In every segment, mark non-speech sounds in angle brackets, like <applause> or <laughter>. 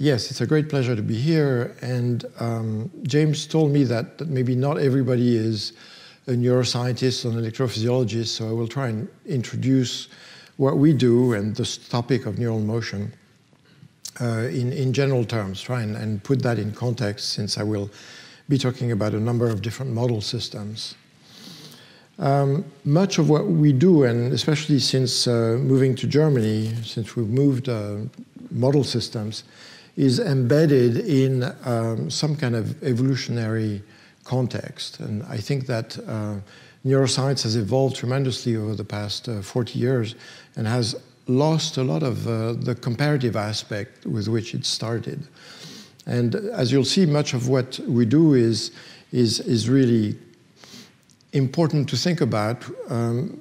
Yes, it's a great pleasure to be here. And um, James told me that, that maybe not everybody is a neuroscientist or an electrophysiologist, so I will try and introduce what we do and this topic of neural motion uh, in, in general terms, try and, and put that in context since I will be talking about a number of different model systems. Um, much of what we do, and especially since uh, moving to Germany, since we've moved uh, model systems, is embedded in um, some kind of evolutionary context. And I think that uh, neuroscience has evolved tremendously over the past uh, 40 years and has lost a lot of uh, the comparative aspect with which it started. And as you'll see, much of what we do is, is, is really important to think about um,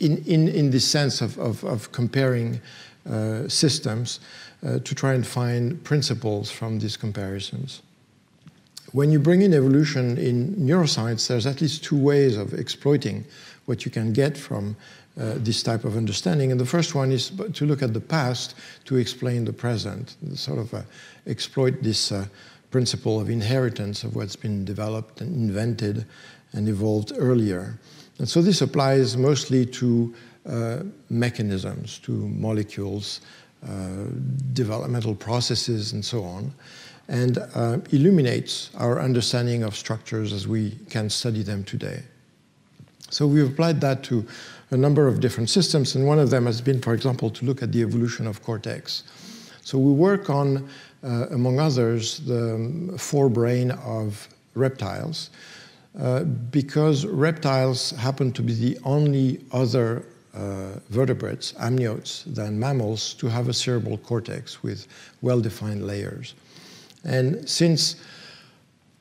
in, in, in the sense of, of, of comparing uh, systems uh, to try and find principles from these comparisons. When you bring in evolution in neuroscience, there's at least two ways of exploiting what you can get from uh, this type of understanding. And the first one is to look at the past to explain the present, sort of uh, exploit this uh, principle of inheritance of what's been developed and invented and evolved earlier. And so this applies mostly to uh, mechanisms, to molecules, developmental processes, and so on, and uh, illuminates our understanding of structures as we can study them today. So we've applied that to a number of different systems, and one of them has been, for example, to look at the evolution of cortex. So we work on, uh, among others, the um, forebrain of reptiles, uh, because reptiles happen to be the only other uh, vertebrates, amniotes, than mammals to have a cerebral cortex with well-defined layers. And since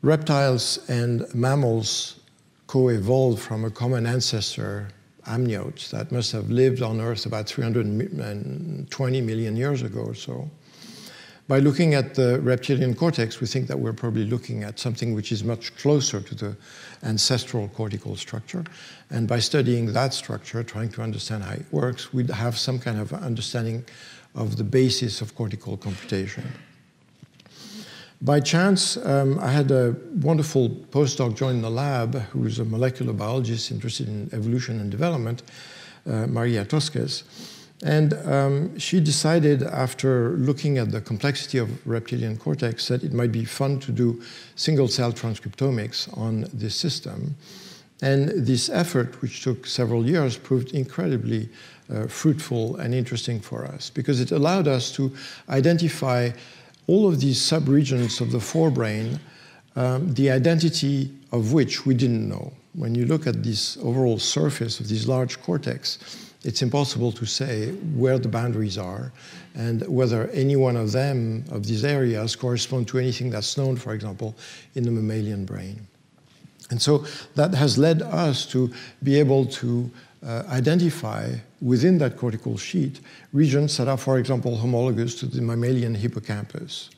reptiles and mammals co-evolved from a common ancestor, amniotes, that must have lived on Earth about 320 million years ago or so, by looking at the reptilian cortex, we think that we're probably looking at something which is much closer to the ancestral cortical structure. And by studying that structure, trying to understand how it works, we'd have some kind of understanding of the basis of cortical computation. By chance, um, I had a wonderful postdoc join the lab who is a molecular biologist interested in evolution and development, uh, Maria Tosches. And um, she decided, after looking at the complexity of reptilian cortex, that it might be fun to do single cell transcriptomics on this system. And this effort, which took several years, proved incredibly uh, fruitful and interesting for us because it allowed us to identify all of these subregions of the forebrain, um, the identity of which we didn't know. When you look at this overall surface of this large cortex, it's impossible to say where the boundaries are and whether any one of them, of these areas, correspond to anything that's known, for example, in the mammalian brain. And so that has led us to be able to uh, identify within that cortical sheet regions that are, for example, homologous to the mammalian hippocampus.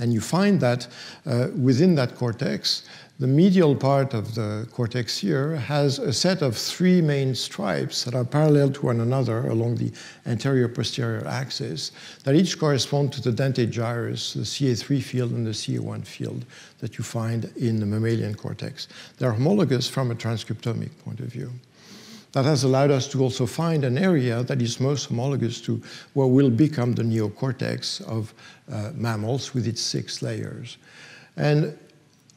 And you find that uh, within that cortex, the medial part of the cortex here has a set of three main stripes that are parallel to one another along the anterior-posterior axis that each correspond to the dentate gyrus, the CA3 field and the CA1 field that you find in the mammalian cortex. They're homologous from a transcriptomic point of view. That has allowed us to also find an area that is most homologous to what will become the neocortex of uh, mammals with its six layers. And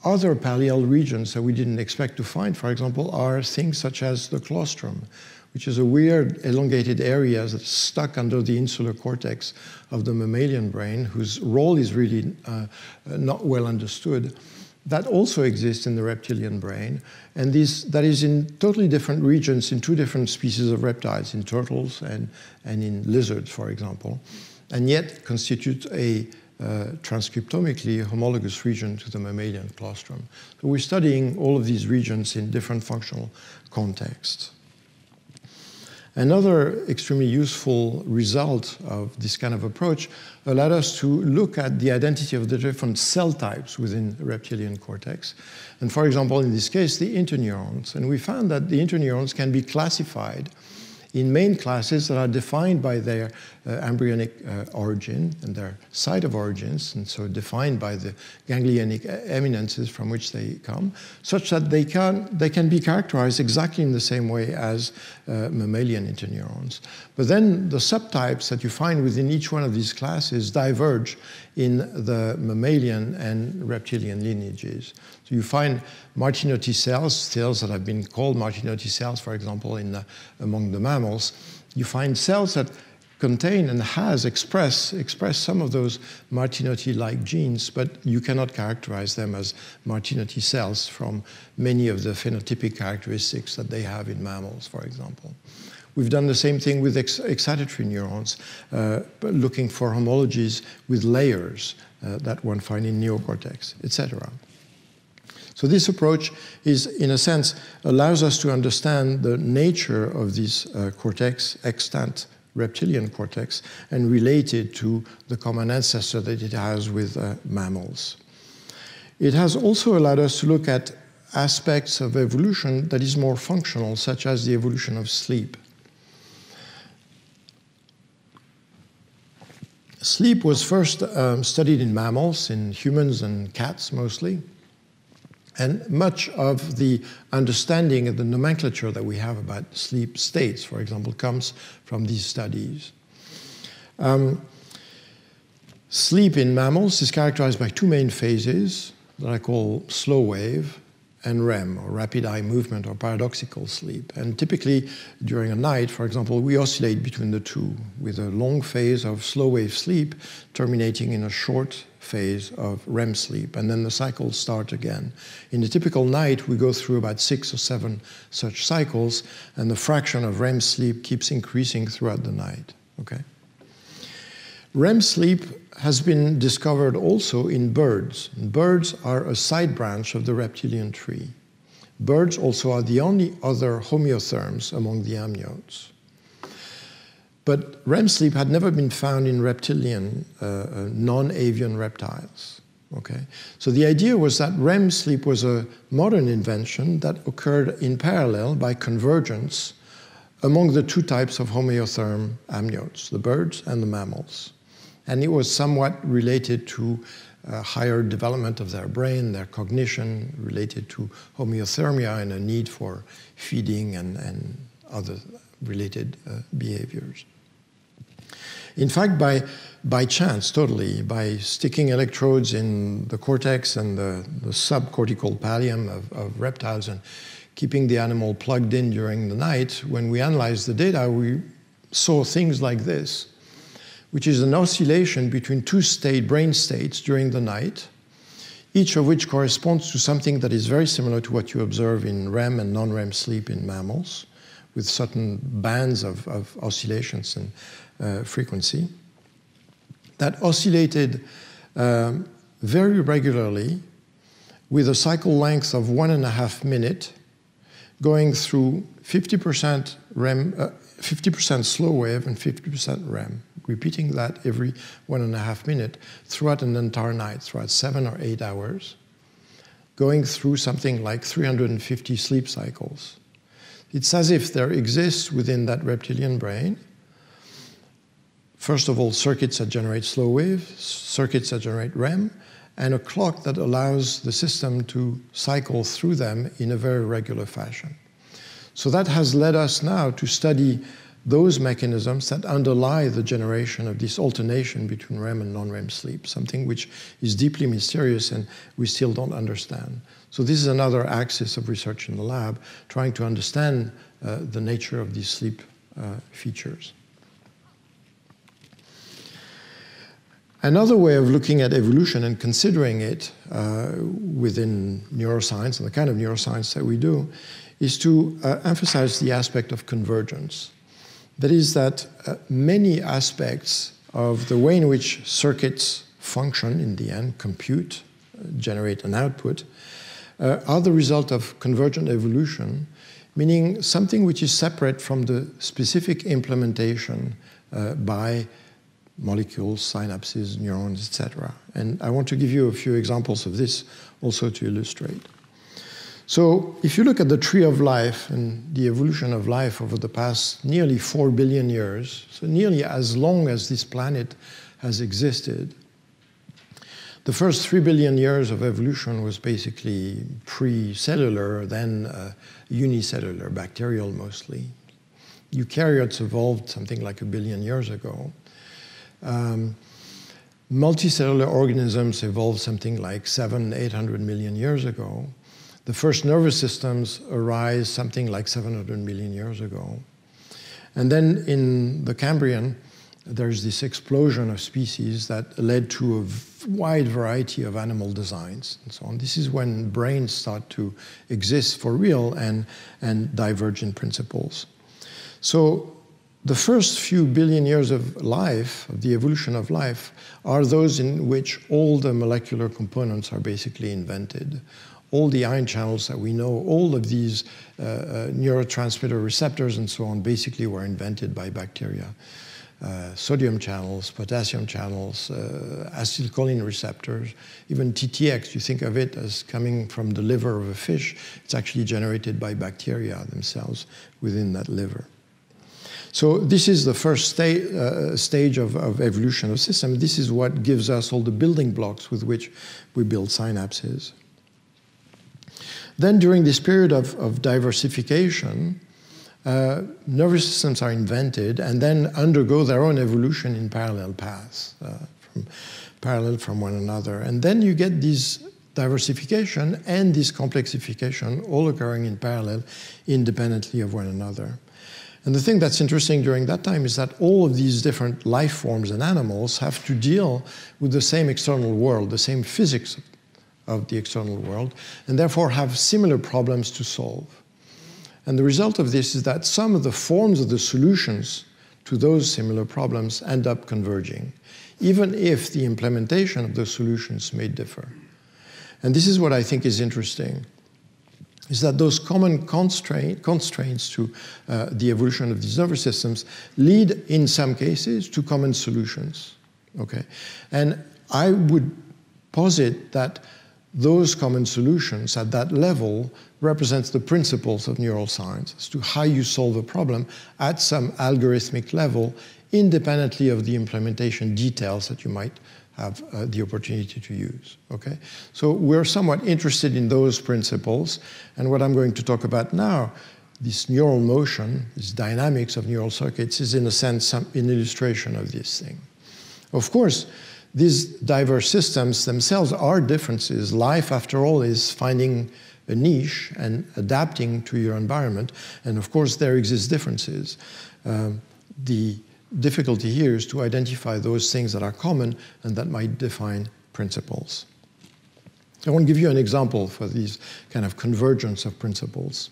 other pallial regions that we didn't expect to find, for example, are things such as the claustrum, which is a weird elongated area that's stuck under the insular cortex of the mammalian brain, whose role is really uh, not well understood. That also exists in the reptilian brain, and this, that is in totally different regions in two different species of reptiles, in turtles and, and in lizards, for example, and yet constitute a uh, transcriptomically homologous region to the mammalian claustrum. So we're studying all of these regions in different functional contexts. Another extremely useful result of this kind of approach allowed us to look at the identity of the different cell types within reptilian cortex. And for example, in this case, the interneurons. And we found that the interneurons can be classified in main classes that are defined by their uh, embryonic uh, origin and their site of origins, and so defined by the ganglionic eminences from which they come, such that they can, they can be characterized exactly in the same way as uh, mammalian interneurons. But then the subtypes that you find within each one of these classes diverge in the mammalian and reptilian lineages. So you find Martinotti cells, cells that have been called Martinotti cells, for example, in the, among the mammals. You find cells that contain and has express, express some of those Martinotti-like genes, but you cannot characterize them as Martinotti cells from many of the phenotypic characteristics that they have in mammals, for example. We've done the same thing with ex excitatory neurons, uh, looking for homologies with layers uh, that one finds in neocortex, etc. So this approach is, in a sense, allows us to understand the nature of this uh, cortex, extant reptilian cortex, and related to the common ancestor that it has with uh, mammals. It has also allowed us to look at aspects of evolution that is more functional, such as the evolution of sleep. Sleep was first um, studied in mammals, in humans and cats mostly. And much of the understanding of the nomenclature that we have about sleep states, for example, comes from these studies. Um, sleep in mammals is characterized by two main phases that I call slow wave and REM, or rapid eye movement, or paradoxical sleep. And typically, during a night, for example, we oscillate between the two, with a long phase of slow wave sleep terminating in a short phase of REM sleep, and then the cycles start again. In a typical night, we go through about six or seven such cycles, and the fraction of REM sleep keeps increasing throughout the night. Okay? REM sleep has been discovered also in birds. Birds are a side branch of the reptilian tree. Birds also are the only other homeotherms among the amniotes. But REM sleep had never been found in reptilian, uh, uh, non-avian reptiles. Okay, so the idea was that REM sleep was a modern invention that occurred in parallel by convergence among the two types of homeotherm amniotes, the birds and the mammals. And it was somewhat related to uh, higher development of their brain, their cognition, related to homeothermia and a need for feeding and, and other related uh, behaviors. In fact, by, by chance, totally, by sticking electrodes in the cortex and the, the subcortical pallium of, of reptiles and keeping the animal plugged in during the night, when we analyzed the data, we saw things like this, which is an oscillation between two state brain states during the night, each of which corresponds to something that is very similar to what you observe in REM and non-REM sleep in mammals, with certain bands of, of oscillations and uh, frequency that oscillated um, very regularly with a cycle length of one and a half minute, going through 50% REM, 50% uh, slow wave and 50% REM, repeating that every one and a half minute throughout an entire night, throughout seven or eight hours, going through something like 350 sleep cycles. It's as if there exists within that reptilian brain First of all, circuits that generate slow wave, circuits that generate REM, and a clock that allows the system to cycle through them in a very regular fashion. So that has led us now to study those mechanisms that underlie the generation of this alternation between REM and non-REM sleep, something which is deeply mysterious and we still don't understand. So this is another axis of research in the lab, trying to understand uh, the nature of these sleep uh, features. Another way of looking at evolution and considering it uh, within neuroscience and the kind of neuroscience that we do is to uh, emphasize the aspect of convergence. That is, that uh, many aspects of the way in which circuits function in the end, compute, uh, generate an output, uh, are the result of convergent evolution, meaning something which is separate from the specific implementation uh, by molecules, synapses, neurons, etc. And I want to give you a few examples of this also to illustrate. So if you look at the tree of life and the evolution of life over the past nearly 4 billion years, so nearly as long as this planet has existed, the first 3 billion years of evolution was basically pre-cellular, then uh, unicellular, bacterial mostly. Eukaryotes evolved something like a billion years ago. Um, multicellular organisms evolved something like seven, 800 million years ago. The first nervous systems arise something like 700 million years ago. And then in the Cambrian, there's this explosion of species that led to a wide variety of animal designs and so on. This is when brains start to exist for real and, and divergent principles. So the first few billion years of life, of the evolution of life, are those in which all the molecular components are basically invented. All the ion channels that we know, all of these uh, uh, neurotransmitter receptors and so on, basically were invented by bacteria. Uh, sodium channels, potassium channels, uh, acetylcholine receptors, even TTX, you think of it as coming from the liver of a fish, it's actually generated by bacteria themselves within that liver. So this is the first sta uh, stage of, of, evolution of system. This is what gives us all the building blocks with which we build synapses. Then during this period of, of diversification, uh, nervous systems are invented and then undergo their own evolution in parallel paths, uh, from, parallel from one another. And then you get this diversification and this complexification all occurring in parallel independently of one another. And the thing that's interesting during that time is that all of these different life forms and animals have to deal with the same external world, the same physics of the external world, and therefore have similar problems to solve. And the result of this is that some of the forms of the solutions to those similar problems end up converging, even if the implementation of those solutions may differ. And this is what I think is interesting is that those common constraint, constraints to uh, the evolution of these nervous systems lead, in some cases, to common solutions. Okay, and I would posit that those common solutions at that level represents the principles of neural science as to how you solve a problem at some algorithmic level, independently of the implementation details that you might have uh, the opportunity to use. Okay, so we're somewhat interested in those principles, and what I'm going to talk about now, this neural motion, this dynamics of neural circuits, is in a sense some, an illustration of this thing. Of course, these diverse systems themselves are differences. Life, after all, is finding a niche and adapting to your environment, and of course, there exist differences. Um, the difficulty here is to identify those things that are common and that might define principles. I want to give you an example for these kind of convergence of principles.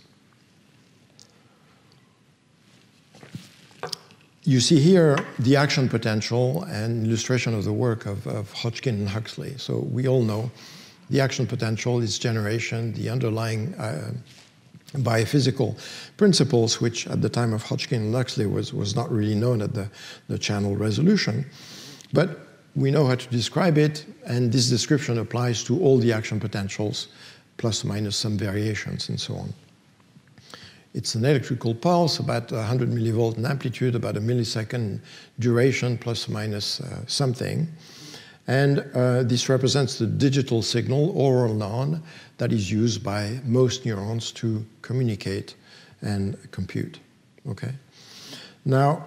You see here the action potential and illustration of the work of, of Hodgkin and Huxley. So we all know the action potential is generation, the underlying uh, biophysical principles, which at the time of Hodgkin and Huxley was, was not really known at the, the channel resolution. But we know how to describe it, and this description applies to all the action potentials, plus or minus some variations and so on. It's an electrical pulse, about 100 millivolt in amplitude, about a millisecond duration, plus or minus uh, something. And uh, this represents the digital signal, or non, that is used by most neurons to communicate and compute. Okay. Now,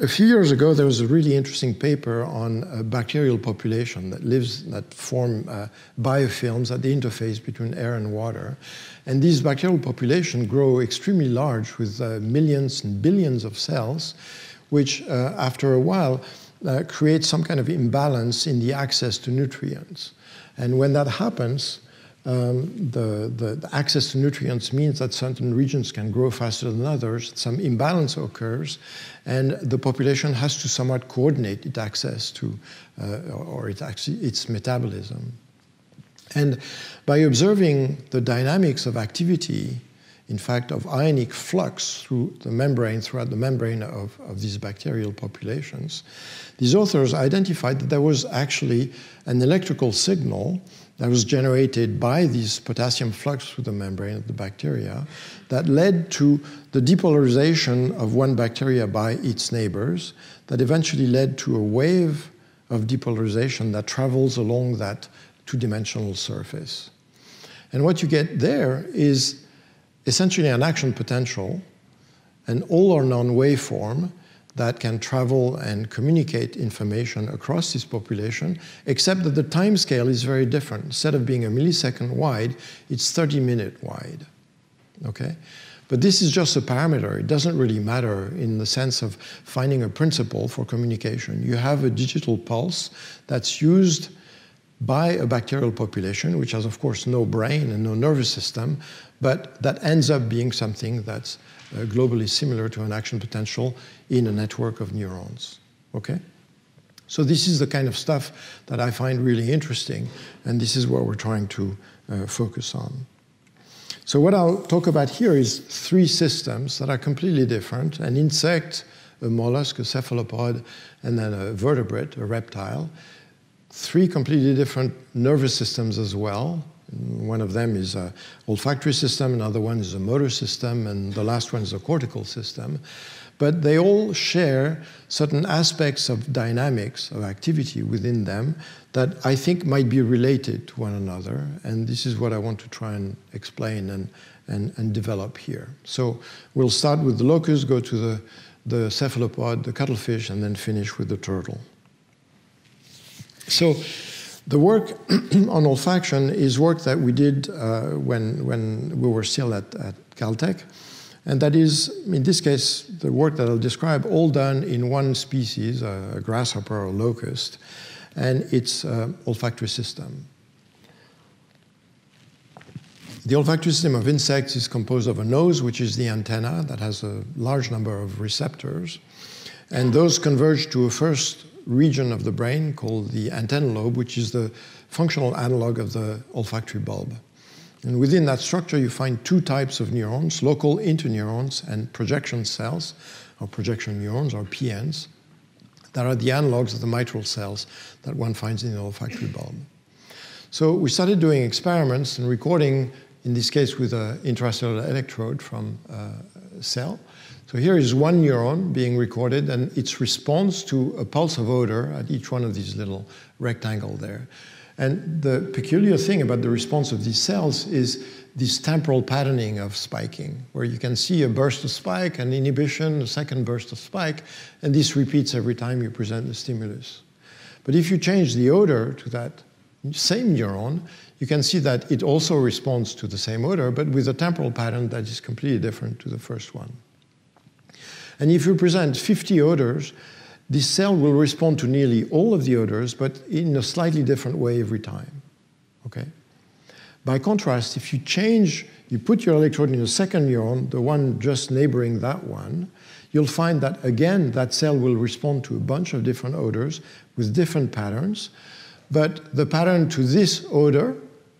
a few years ago, there was a really interesting paper on a bacterial population that lives, that form uh, biofilms at the interface between air and water. And these bacterial populations grow extremely large with uh, millions and billions of cells, which uh, after a while uh, create some kind of imbalance in the access to nutrients. And when that happens, um, the, the, the, access to nutrients means that certain regions can grow faster than others, some imbalance occurs, and the population has to somewhat coordinate its access to, uh, or its, its metabolism. And by observing the dynamics of activity, in fact, of ionic flux through the membrane, throughout the membrane of, of these bacterial populations, these authors identified that there was actually an electrical signal that was generated by this potassium flux through the membrane of the bacteria that led to the depolarization of one bacteria by its neighbors that eventually led to a wave of depolarization that travels along that two-dimensional surface. And what you get there is essentially an action potential, an all or none waveform that can travel and communicate information across this population, except that the time scale is very different. Instead of being a millisecond wide, it's 30 minute wide. Okay? But this is just a parameter. It doesn't really matter in the sense of finding a principle for communication. You have a digital pulse that's used by a bacterial population, which has, of course, no brain and no nervous system, but that ends up being something that's uh, globally similar to an action potential in a network of neurons. Okay? So this is the kind of stuff that I find really interesting, and this is what we're trying to uh, focus on. So what I'll talk about here is three systems that are completely different, an insect, a mollusk, a cephalopod, and then a vertebrate, a reptile. Three completely different nervous systems as well, one of them is an olfactory system, another one is a motor system, and the last one is a cortical system. But they all share certain aspects of dynamics of activity within them that I think might be related to one another. And this is what I want to try and explain and, and, and develop here. So we'll start with the locust, go to the, the cephalopod, the cuttlefish, and then finish with the turtle. So the work <clears throat> on olfaction is work that we did uh, when, when we were still at, at Caltech. And that is, in this case, the work that I'll describe, all done in one species, a grasshopper or locust, and its uh, olfactory system. The olfactory system of insects is composed of a nose, which is the antenna that has a large number of receptors. And those converge to a first region of the brain called the antennal lobe, which is the functional analog of the olfactory bulb. And within that structure, you find two types of neurons, local interneurons and projection cells, or projection neurons, or PNs, that are the analogs of the mitral cells that one finds in the olfactory bulb. So we started doing experiments and recording, in this case with an intracellular electrode from a cell, so here is one neuron being recorded and its response to a pulse of odor at each one of these little rectangle there. And the peculiar thing about the response of these cells is this temporal patterning of spiking, where you can see a burst of spike, an inhibition, a second burst of spike, and this repeats every time you present the stimulus. But if you change the odor to that same neuron, you can see that it also responds to the same odor, but with a temporal pattern that is completely different to the first one. And if you present 50 odors, this cell will respond to nearly all of the odors, but in a slightly different way every time. Okay? By contrast, if you change, you put your electrode in a second neuron, the one just neighboring that one, you'll find that again, that cell will respond to a bunch of different odors with different patterns, but the pattern to this odor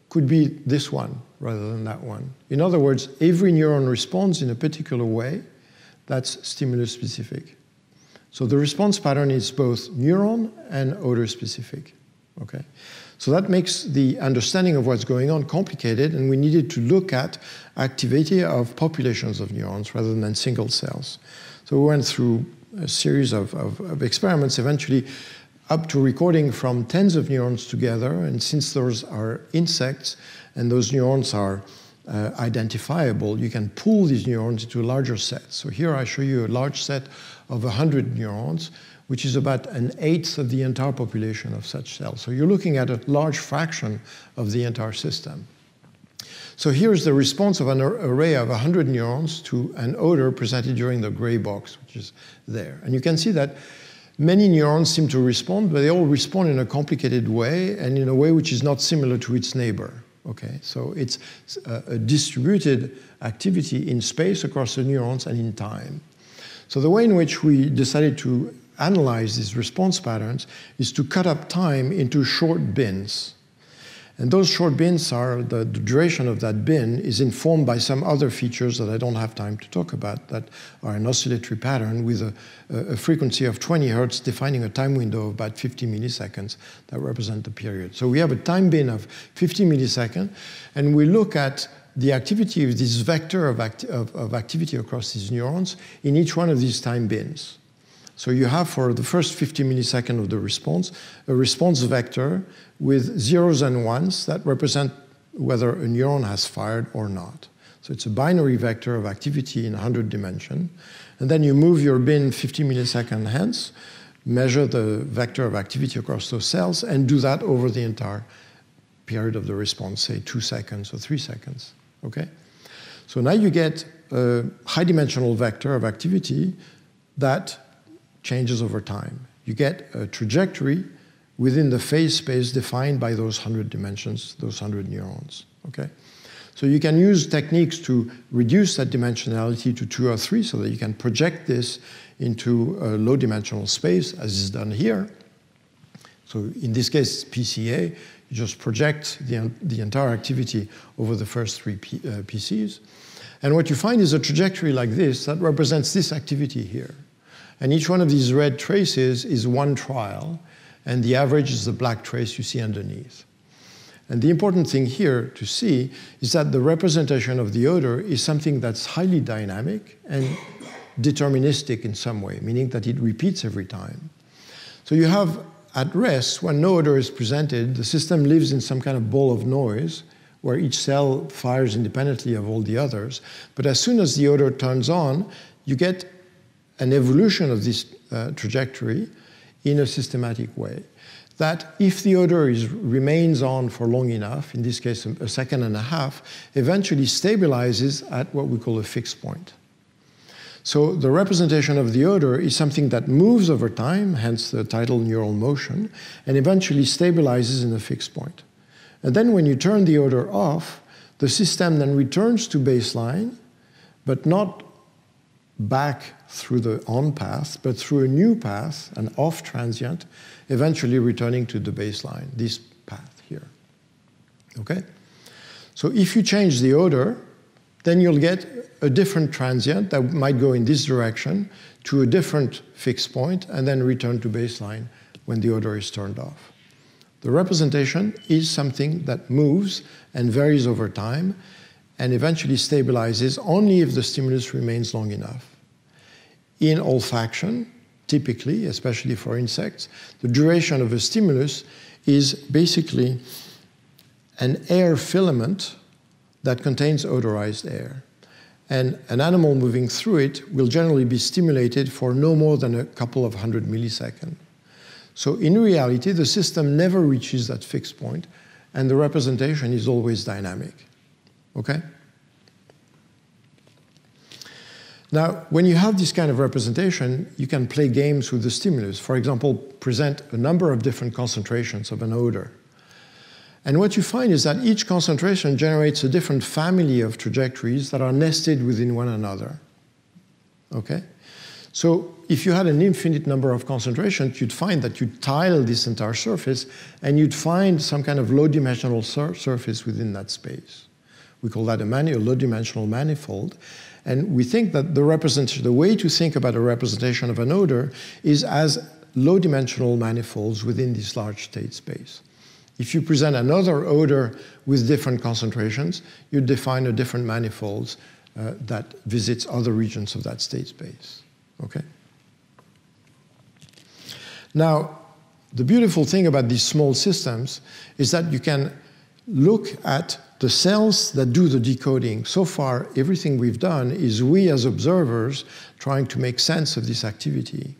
could be this one rather than that one. In other words, every neuron responds in a particular way, that's stimulus specific. So the response pattern is both neuron and odor specific. Okay? So that makes the understanding of what's going on complicated, and we needed to look at activity of populations of neurons rather than single cells. So we went through a series of, of, of experiments, eventually up to recording from tens of neurons together, and since those are insects and those neurons are uh, identifiable, you can pull these neurons into a larger set. So here I show you a large set of 100 neurons, which is about an eighth of the entire population of such cells. So you're looking at a large fraction of the entire system. So here's the response of an array of 100 neurons to an odor presented during the gray box, which is there. And you can see that many neurons seem to respond, but they all respond in a complicated way and in a way which is not similar to its neighbor. Okay, so it's a, a distributed activity in space across the neurons and in time. So the way in which we decided to analyze these response patterns is to cut up time into short bins. And those short bins are, the, the, duration of that bin is informed by some other features that I don't have time to talk about that are an oscillatory pattern with a, a frequency of 20 hertz defining a time window of about 50 milliseconds that represent the period. So we have a time bin of 50 milliseconds and we look at the activity of this vector of, acti of, of activity across these neurons in each one of these time bins. So you have for the first 50 milliseconds of the response, a response vector with zeros and ones that represent whether a neuron has fired or not. So it's a binary vector of activity in 100 dimension. And then you move your bin 50 milliseconds hence, measure the vector of activity across those cells, and do that over the entire period of the response, say two seconds or three seconds. Okay? So now you get a high dimensional vector of activity that changes over time. You get a trajectory within the phase space defined by those 100 dimensions, those 100 neurons. Okay? So you can use techniques to reduce that dimensionality to two or three so that you can project this into a low dimensional space as is done here. So in this case, PCA, you just project the, the entire activity over the first three P, uh, PCs. And what you find is a trajectory like this that represents this activity here. And each one of these red traces is one trial, and the average is the black trace you see underneath. And the important thing here to see is that the representation of the odor is something that's highly dynamic and deterministic in some way, meaning that it repeats every time. So you have at rest, when no odor is presented, the system lives in some kind of ball of noise where each cell fires independently of all the others. But as soon as the odor turns on, you get an evolution of this uh, trajectory in a systematic way. That if the odor is, remains on for long enough, in this case a second and a half, eventually stabilizes at what we call a fixed point. So the representation of the odor is something that moves over time, hence the title neural motion, and eventually stabilizes in a fixed point. And then when you turn the odor off, the system then returns to baseline, but not back through the on path, but through a new path, an off transient, eventually returning to the baseline, this path here. Okay? So if you change the odor, then you'll get a different transient that might go in this direction to a different fixed point and then return to baseline when the odor is turned off. The representation is something that moves and varies over time and eventually stabilizes only if the stimulus remains long enough. In olfaction, typically, especially for insects, the duration of a stimulus is basically an air filament that contains odorized air. And an animal moving through it will generally be stimulated for no more than a couple of hundred milliseconds. So in reality, the system never reaches that fixed point, and the representation is always dynamic. Okay? Now, when you have this kind of representation, you can play games with the stimulus. For example, present a number of different concentrations of an odor. And what you find is that each concentration generates a different family of trajectories that are nested within one another. Okay? So if you had an infinite number of concentrations, you'd find that you'd tile this entire surface and you'd find some kind of low dimensional sur surface within that space. We call that a, a low dimensional manifold. And we think that the representation, the way to think about a representation of an odor is as low dimensional manifolds within this large state space. If you present another odor with different concentrations, you define a different manifolds uh, that visits other regions of that state space. Okay? Now, the beautiful thing about these small systems is that you can look at the cells that do the decoding. So far, everything we've done is we as observers trying to make sense of this activity.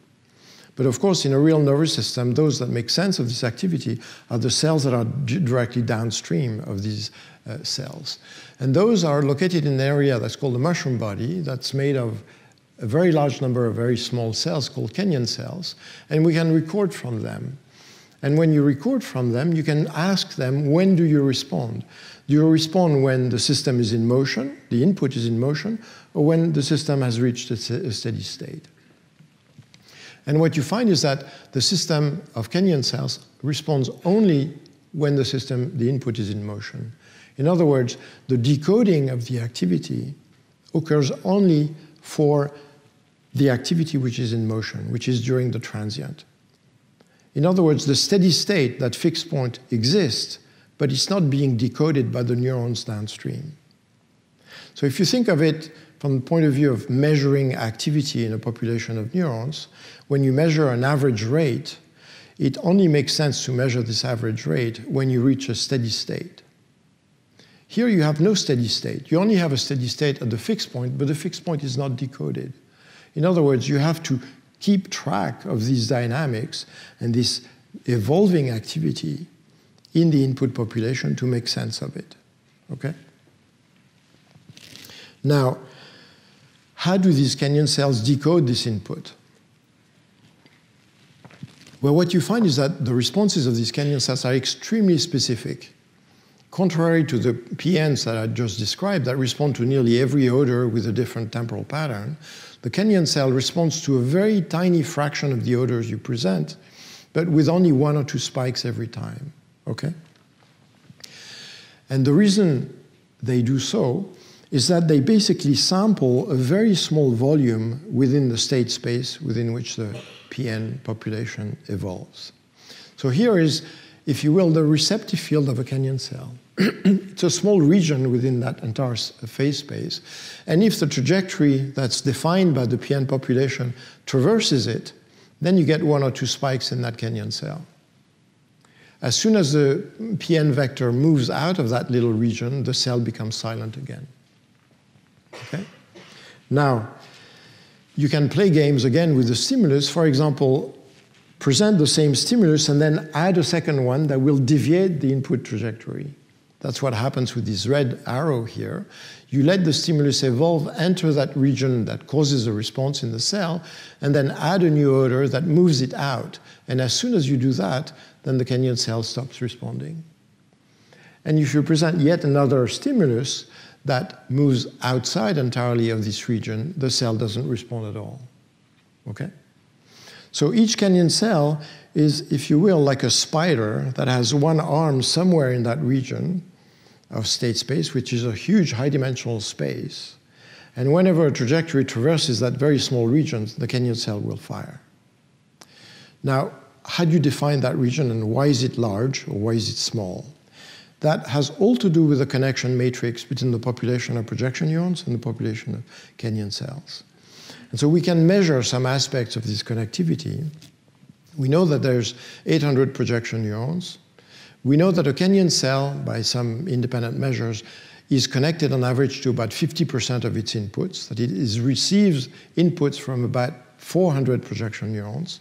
But of course, in a real nervous system, those that make sense of this activity are the cells that are directly downstream of these uh, cells. And those are located in an area that's called the mushroom body that's made of a very large number of very small cells called Kenyon cells, and we can record from them. And when you record from them, you can ask them, when do you respond? Do you respond when the system is in motion, the input is in motion, or when the system has reached a steady state? And what you find is that the system of Kenyon cells responds only when the system, the input is in motion. In other words, the decoding of the activity occurs only for the activity which is in motion, which is during the transient. In other words, the steady state, that fixed point, exists, but it's not being decoded by the neurons downstream. So if you think of it from the point of view of measuring activity in a population of neurons, when you measure an average rate, it only makes sense to measure this average rate when you reach a steady state. Here you have no steady state. You only have a steady state at the fixed point, but the fixed point is not decoded. In other words, you have to keep track of these dynamics and this evolving activity in the input population to make sense of it. Okay? Now, how do these Kenyon cells decode this input? Well, what you find is that the responses of these Kenyon cells are extremely specific. Contrary to the PNs that I just described that respond to nearly every odor with a different temporal pattern, the Kenyon cell responds to a very tiny fraction of the odors you present, but with only one or two spikes every time, okay? And the reason they do so is that they basically sample a very small volume within the state space within which the PN population evolves. So here is, if you will, the receptive field of a Kenyon cell. <clears throat> it's a small region within that entire uh, phase space. And if the trajectory that's defined by the PN population traverses it, then you get one or two spikes in that Kenyon cell. As soon as the PN vector moves out of that little region, the cell becomes silent again. Okay? Now, you can play games again with the stimulus. For example, present the same stimulus and then add a second one that will deviate the input trajectory. That's what happens with this red arrow here. You let the stimulus evolve, enter that region that causes a response in the cell, and then add a new odor that moves it out. And as soon as you do that, then the Kenyon cell stops responding. And if you present yet another stimulus, that moves outside entirely of this region, the cell doesn't respond at all. Okay? So each Kenyon cell is, if you will, like a spider that has one arm somewhere in that region of state space, which is a huge high dimensional space. And whenever a trajectory traverses that very small region, the Kenyon cell will fire. Now, how do you define that region and why is it large or why is it small? That has all to do with the connection matrix between the population of projection neurons and the population of Kenyon cells. And so we can measure some aspects of this connectivity. We know that there's 800 projection neurons. We know that a Kenyon cell, by some independent measures, is connected on average to about 50% of its inputs, that it is, receives inputs from about 400 projection neurons.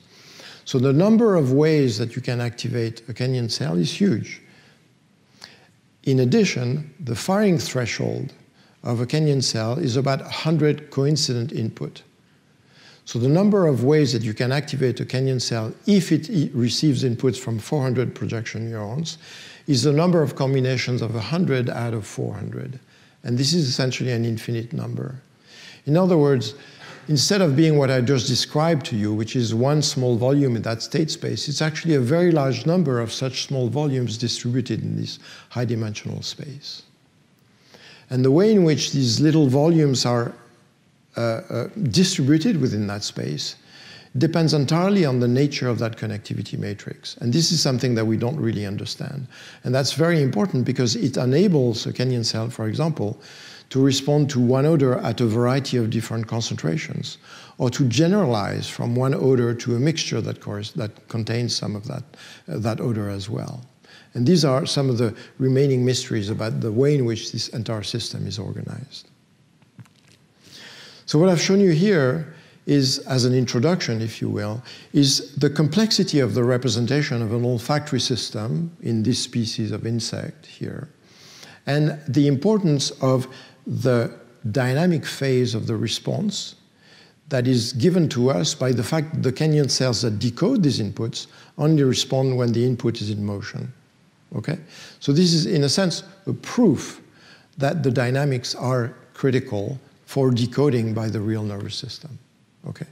So the number of ways that you can activate a Kenyon cell is huge. In addition, the firing threshold of a Kenyon cell is about 100 coincident input. So the number of ways that you can activate a Kenyon cell if it receives inputs from 400 projection neurons is the number of combinations of 100 out of 400. And this is essentially an infinite number. In other words, instead of being what I just described to you, which is one small volume in that state space, it's actually a very large number of such small volumes distributed in this high dimensional space. And the way in which these little volumes are uh, uh, distributed within that space depends entirely on the nature of that connectivity matrix. And this is something that we don't really understand. And that's very important because it enables a Kenyon cell, for example, to respond to one odor at a variety of different concentrations, or to generalize from one odor to a mixture that, that contains some of that, uh, that odor as well. And these are some of the remaining mysteries about the way in which this entire system is organized. So what I've shown you here is, as an introduction, if you will, is the complexity of the representation of an olfactory system in this species of insect here, and the importance of the dynamic phase of the response that is given to us by the fact that the Kenyon cells that decode these inputs only respond when the input is in motion. Okay? So this is, in a sense, a proof that the dynamics are critical for decoding by the real nervous system. Okay?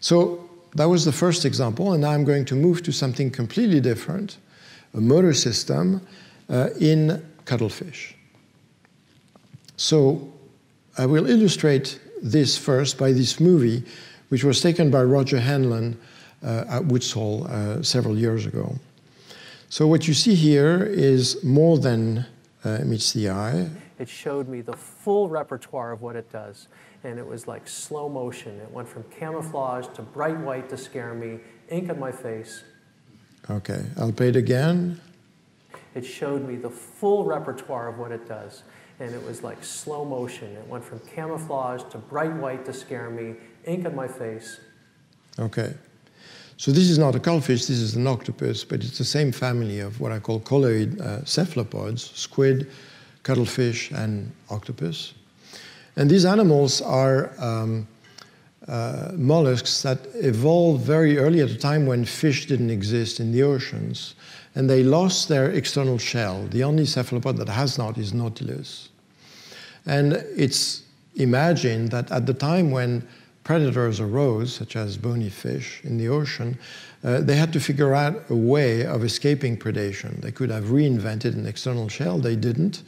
So that was the first example, and now I'm going to move to something completely different, a motor system uh, in cuttlefish. So I will illustrate this first by this movie, which was taken by Roger Hanlon uh, at Woods Hole uh, several years ago. So what you see here is more than uh, meets the eye. It showed me the full repertoire of what it does. And it was like slow motion. It went from camouflage to bright white to scare me, ink on my face. Okay, I'll play it again. It showed me the full repertoire of what it does. And it was like slow motion. It went from camouflage to bright white to scare me, ink on my face. Okay. So this is not a cuttlefish, this is an octopus, but it's the same family of what I call coleoid uh, cephalopods, squid, cuttlefish, and octopus. And these animals are um, uh, mollusks that evolved very early at a time when fish didn't exist in the oceans. And they lost their external shell. The only cephalopod that has not is Nautilus. And it's imagined that at the time when predators arose, such as bony fish in the ocean, uh, they had to figure out a way of escaping predation. They could have reinvented an external shell, they didn't.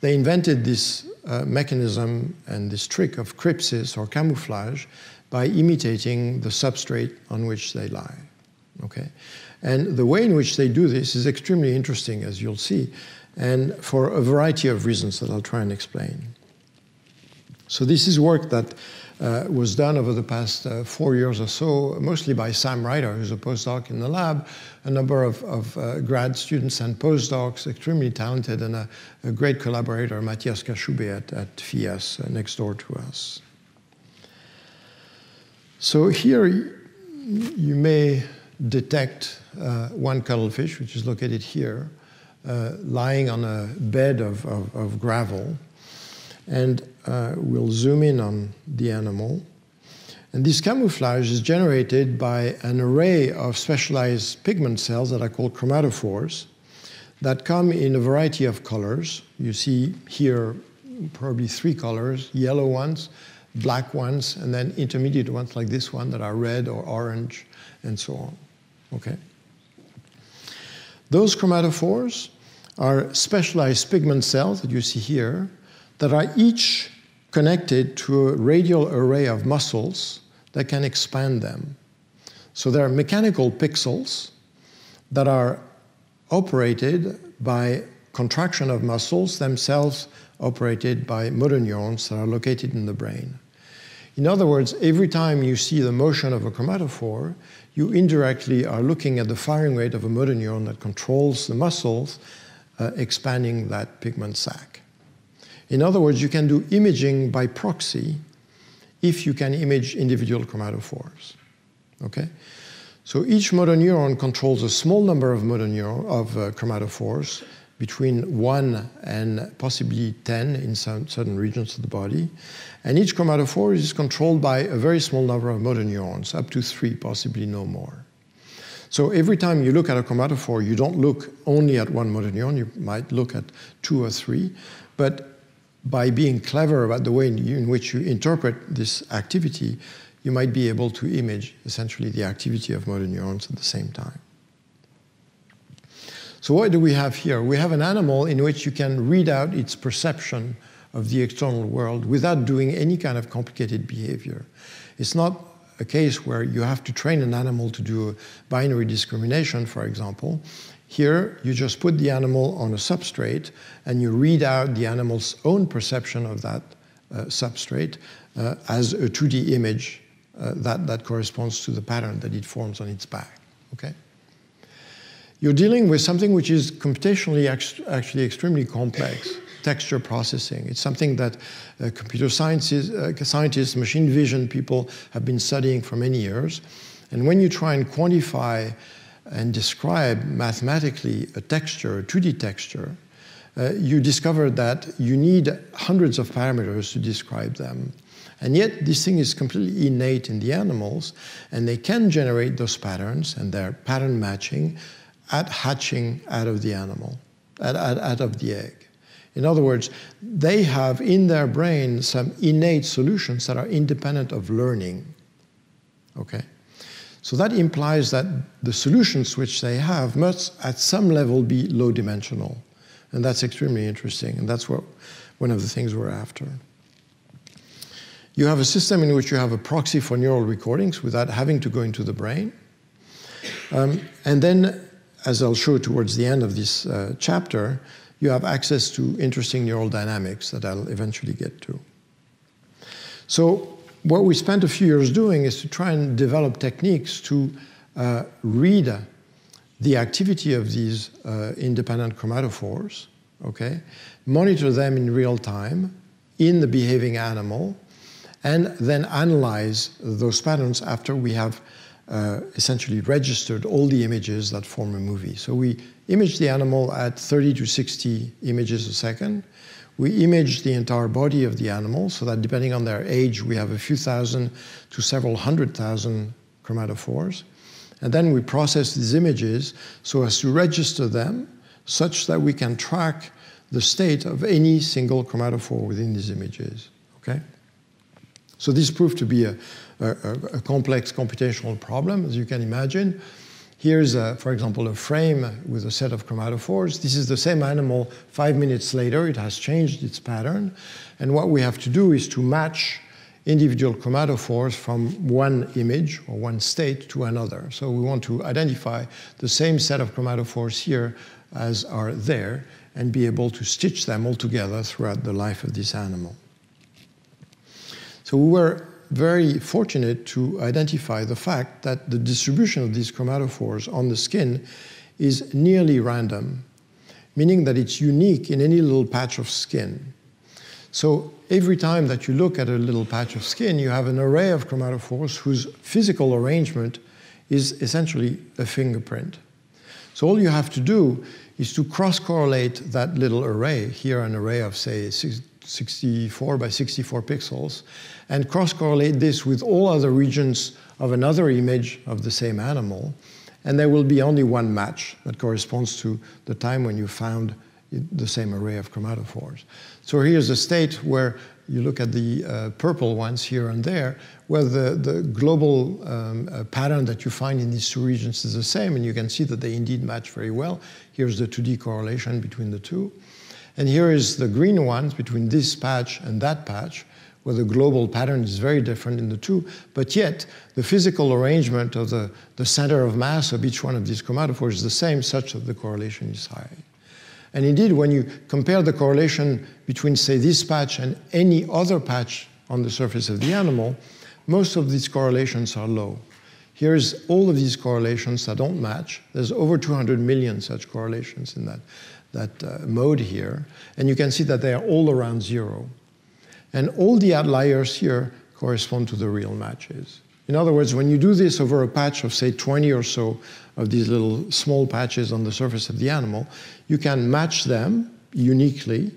They invented this uh, mechanism and this trick of crypsis or camouflage by imitating the substrate on which they lie. Okay? And the way in which they do this is extremely interesting, as you'll see, and for a variety of reasons that I'll try and explain. So this is work that uh, was done over the past uh, four years or so, mostly by Sam Reiter, who's a postdoc in the lab, a number of, of uh, grad students and postdocs, extremely talented, and a, a great collaborator, Matthias Kaschube at, at FIAS, uh, next door to us. So here you may detect uh, one cuttlefish, which is located here, uh, lying on a bed of, of, of gravel. And uh, we'll zoom in on the animal. And this camouflage is generated by an array of specialized pigment cells that are called chromatophores that come in a variety of colors. You see here probably three colors, yellow ones, black ones, and then intermediate ones like this one that are red or orange and so on. Okay? Those chromatophores are specialized pigment cells that you see here that are each connected to a radial array of muscles that can expand them. So there are mechanical pixels that are operated by contraction of muscles, themselves operated by motor neurons that are located in the brain. In other words, every time you see the motion of a chromatophore, you indirectly are looking at the firing rate of a motor neuron that controls the muscles uh, expanding that pigment sac. In other words, you can do imaging by proxy if you can image individual chromatophores. Okay? So each motor neuron controls a small number of motor neuron of uh, chromatophores between 1 and possibly 10 in some certain regions of the body. And each chromatophore is controlled by a very small number of motor neurons, up to 3, possibly no more. So every time you look at a chromatophore, you don't look only at one motor neuron, you might look at two or three, but by being clever about the way in, in which you interpret this activity, you might be able to image essentially the activity of motor neurons at the same time. So what do we have here? We have an animal in which you can read out its perception of the external world without doing any kind of complicated behavior. It's not a case where you have to train an animal to do binary discrimination, for example. Here, you just put the animal on a substrate and you read out the animal's own perception of that uh, substrate uh, as a 2D image uh, that, that corresponds to the pattern that it forms on its back. Okay? You're dealing with something which is computationally actually extremely complex texture processing. It's something that uh, computer sciences, uh, scientists, machine vision people have been studying for many years. And when you try and quantify and describe mathematically a texture, a 2D texture, uh, you discover that you need hundreds of parameters to describe them. And yet, this thing is completely innate in the animals, and they can generate those patterns, and they're pattern matching at hatching out of the animal, out, out, out of the egg. In other words, they have in their brain some innate solutions that are independent of learning. Okay? So that implies that the solutions which they have must, at some level, be low dimensional. And that's extremely interesting, and that's what, one of the things we're after. You have a system in which you have a proxy for neural recordings without having to go into the brain. Um, and then, as I'll show towards the end of this uh, chapter, you have access to interesting neural dynamics that I'll eventually get to. So what we spent a few years doing is to try and develop techniques to uh, read the activity of these uh, independent chromatophores, okay, monitor them in real time in the behaving animal, and then analyze those patterns after we have uh, essentially registered all the images that form a movie. So we image the animal at 30 to 60 images a second. We image the entire body of the animal so that depending on their age, we have a few thousand to several hundred thousand chromatophores. And then we process these images so as to register them such that we can track the state of any single chromatophore within these images. Okay? So this proved to be a, a, a complex computational problem, as you can imagine. Here's, a, for example, a frame with a set of chromatophores. This is the same animal five minutes later. It has changed its pattern. And what we have to do is to match individual chromatophores from one image or one state to another. So we want to identify the same set of chromatophores here as are there and be able to stitch them all together throughout the life of this animal. So we were very fortunate to identify the fact that the distribution of these chromatophores on the skin is nearly random, meaning that it's unique in any little patch of skin. So every time that you look at a little patch of skin, you have an array of chromatophores whose physical arrangement is essentially a fingerprint. So all you have to do is to cross-correlate that little array, here an array of, say, 64 by 64 pixels, and cross-correlate this with all other regions of another image of the same animal, and there will be only one match that corresponds to the time when you found the same array of chromatophores. So here's a state where you look at the uh, purple ones here and there, where the, the global um, uh, pattern that you find in these two regions is the same, and you can see that they indeed match very well. Here's the 2D correlation between the two. And here is the green ones between this patch and that patch, where the global pattern is very different in the two, but yet the physical arrangement of the, the center of mass of each one of these chromatophores is the same, such that the correlation is high. And indeed, when you compare the correlation between, say, this patch and any other patch on the surface of the animal, most of these correlations are low. Here's all of these correlations that don't match. There's over 200 million such correlations in that that uh, mode here, and you can see that they are all around zero. And all the outliers here correspond to the real matches. In other words, when you do this over a patch of, say, 20 or so of these little small patches on the surface of the animal, you can match them uniquely,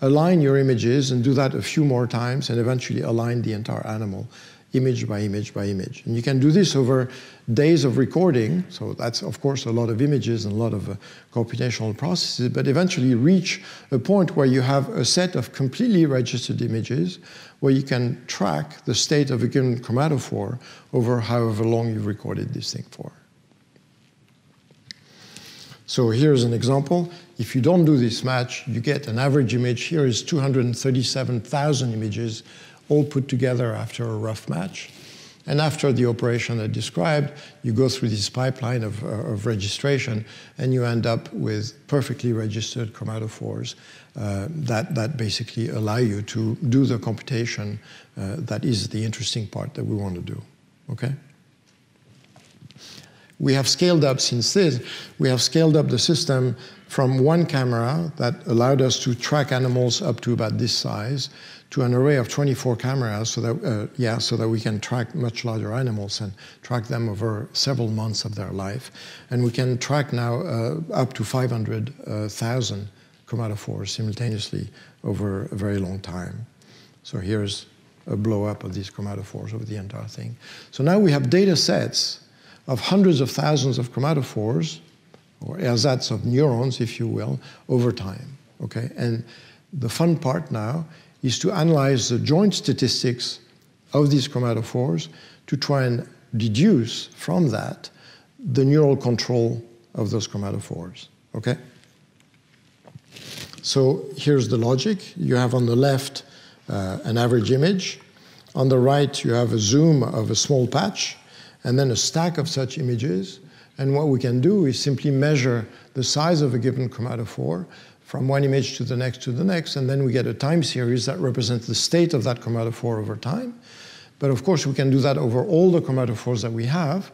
align your images, and do that a few more times, and eventually align the entire animal image by image by image. And you can do this over days of recording, so that's of course a lot of images and a lot of uh, computational processes, but eventually reach a point where you have a set of completely registered images where you can track the state of a given chromatophore over however long you've recorded this thing for. So here's an example. If you don't do this match, you get an average image. Here is 237,000 images all put together after a rough match. And after the operation I described, you go through this pipeline of, uh, of registration and you end up with perfectly registered chromatophores uh, that, that basically allow you to do the computation uh, that is the interesting part that we want to do. Okay? We have scaled up since this, we have scaled up the system from one camera that allowed us to track animals up to about this size to an array of 24 cameras so that, uh, yeah, so that we can track much larger animals and track them over several months of their life. And we can track now uh, up to 500,000 chromatophores simultaneously over a very long time. So here's a blow up of these chromatophores over the entire thing. So now we have data sets of hundreds of thousands of chromatophores, or ersatz of neurons, if you will, over time. Okay? And the fun part now is to analyze the joint statistics of these chromatophores to try and deduce from that the neural control of those chromatophores, okay? So here's the logic. You have on the left uh, an average image. On the right, you have a zoom of a small patch, and then a stack of such images. And what we can do is simply measure the size of a given chromatophore from one image to the next to the next, and then we get a time series that represents the state of that chromatophore over time. But of course, we can do that over all the chromatophores that we have,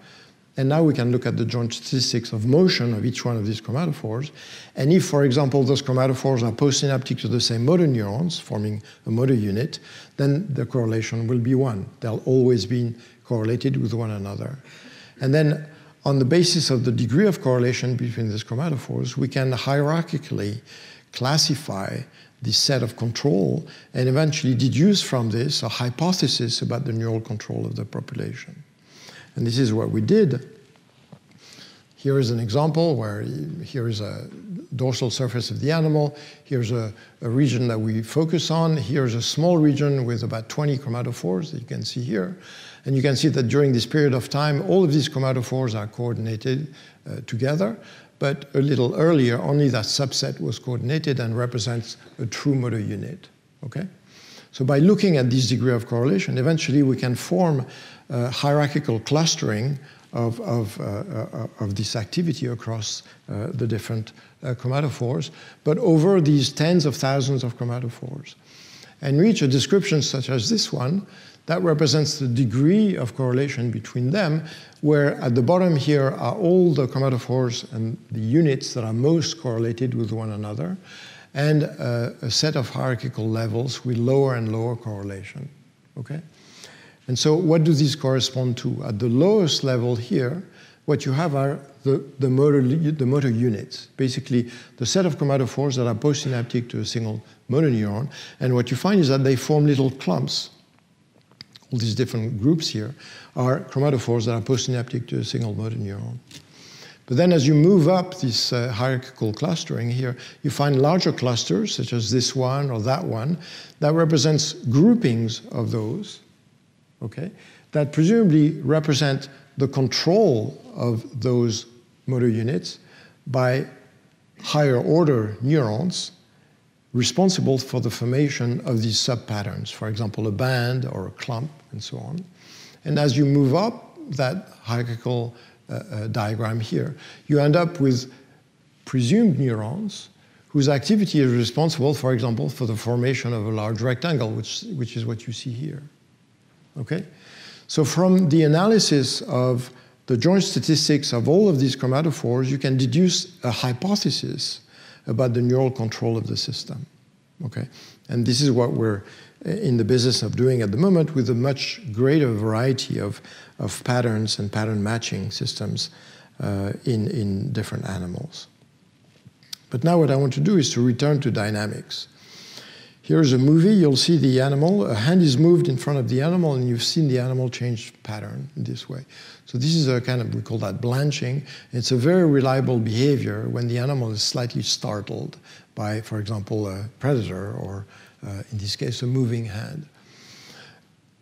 and now we can look at the joint statistics of motion of each one of these chromatophores. And if, for example, those chromatophores are postsynaptic to the same motor neurons, forming a motor unit, then the correlation will be one. They'll always be correlated with one another. And then on the basis of the degree of correlation between these chromatophores, we can hierarchically classify this set of control and eventually deduce from this a hypothesis about the neural control of the population. And this is what we did. Here is an example where here is a dorsal surface of the animal. Here's a, a, region that we focus on. Here's a small region with about 20 chromatophores that you can see here. And you can see that during this period of time, all of these chromatophores are coordinated uh, together. But a little earlier, only that subset was coordinated and represents a true motor unit. Okay? So by looking at this degree of correlation, eventually we can form uh, hierarchical clustering of, of, uh, uh, of, this activity across uh, the different uh, chromatophores, but over these tens of thousands of chromatophores. And reach a description such as this one that represents the degree of correlation between them, where at the bottom here are all the chromatophores and the units that are most correlated with one another, and uh, a set of hierarchical levels with lower and lower correlation. Okay? And so what do these correspond to? At the lowest level here, what you have are the, the, motor, the motor units, basically the set of chromatophores that are postsynaptic to a single motor neuron. And what you find is that they form little clumps. All these different groups here are chromatophores that are postsynaptic to a single motor neuron. But then as you move up this uh, hierarchical clustering here, you find larger clusters, such as this one or that one, that represents groupings of those okay, that presumably represent the control of those motor units by higher order neurons responsible for the formation of these subpatterns, for example, a band or a clump and so on. And as you move up that hierarchical uh, uh, diagram here, you end up with presumed neurons whose activity is responsible, for example, for the formation of a large rectangle, which, which is what you see here. Okay? So from the analysis of the joint statistics of all of these chromatophores, you can deduce a hypothesis about the neural control of the system. Okay? And this is what we're in the business of doing at the moment with a much greater variety of, of patterns and pattern matching systems uh, in, in different animals. But now what I want to do is to return to dynamics. Here's a movie, you'll see the animal, a hand is moved in front of the animal and you've seen the animal change pattern this way. So this is a kind of, we call that blanching. It's a very reliable behavior when the animal is slightly startled by, for example, a predator or uh, in this case, a moving hand.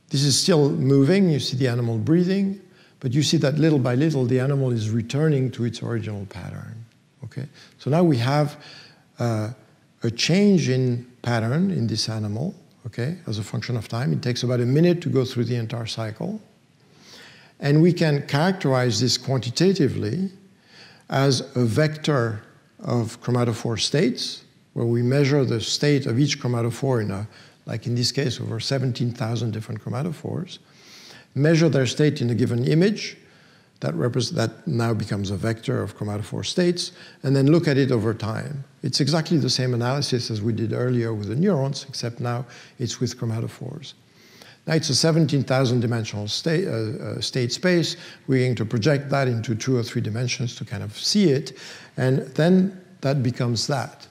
This is still moving, you see the animal breathing, but you see that little by little the animal is returning to its original pattern. Okay, so now we have uh, a change in pattern in this animal, okay, as a function of time. It takes about a minute to go through the entire cycle. And we can characterize this quantitatively as a vector of chromatophore states, where we measure the state of each chromatophore in a, like in this case, over 17,000 different chromatophores, measure their state in a given image, that, that now becomes a vector of chromatophore states, and then look at it over time. It's exactly the same analysis as we did earlier with the neurons, except now it's with chromatophores. Now it's a 17,000 dimensional state, uh, uh, state space. We're going to project that into two or three dimensions to kind of see it, and then that becomes that.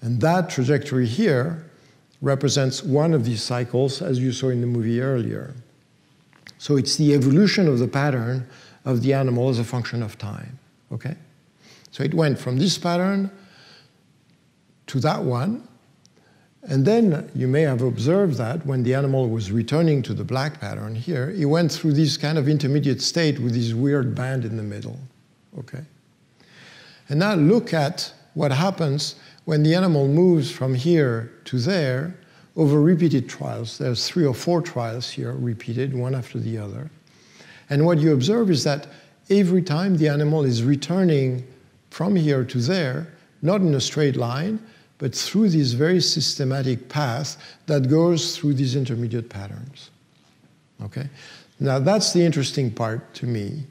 And that trajectory here represents one of these cycles, as you saw in the movie earlier. So it's the evolution of the pattern of the animal as a function of time. Okay? So it went from this pattern to that one, And then you may have observed that when the animal was returning to the black pattern here, it went through this kind of intermediate state with this weird band in the middle. Okay? And now look at what happens when the animal moves from here to there over repeated trials. There's three or four trials here repeated, one after the other. And what you observe is that every time the animal is returning from here to there, not in a straight line, but through this very systematic path that goes through these intermediate patterns. Okay? Now that's the interesting part to me,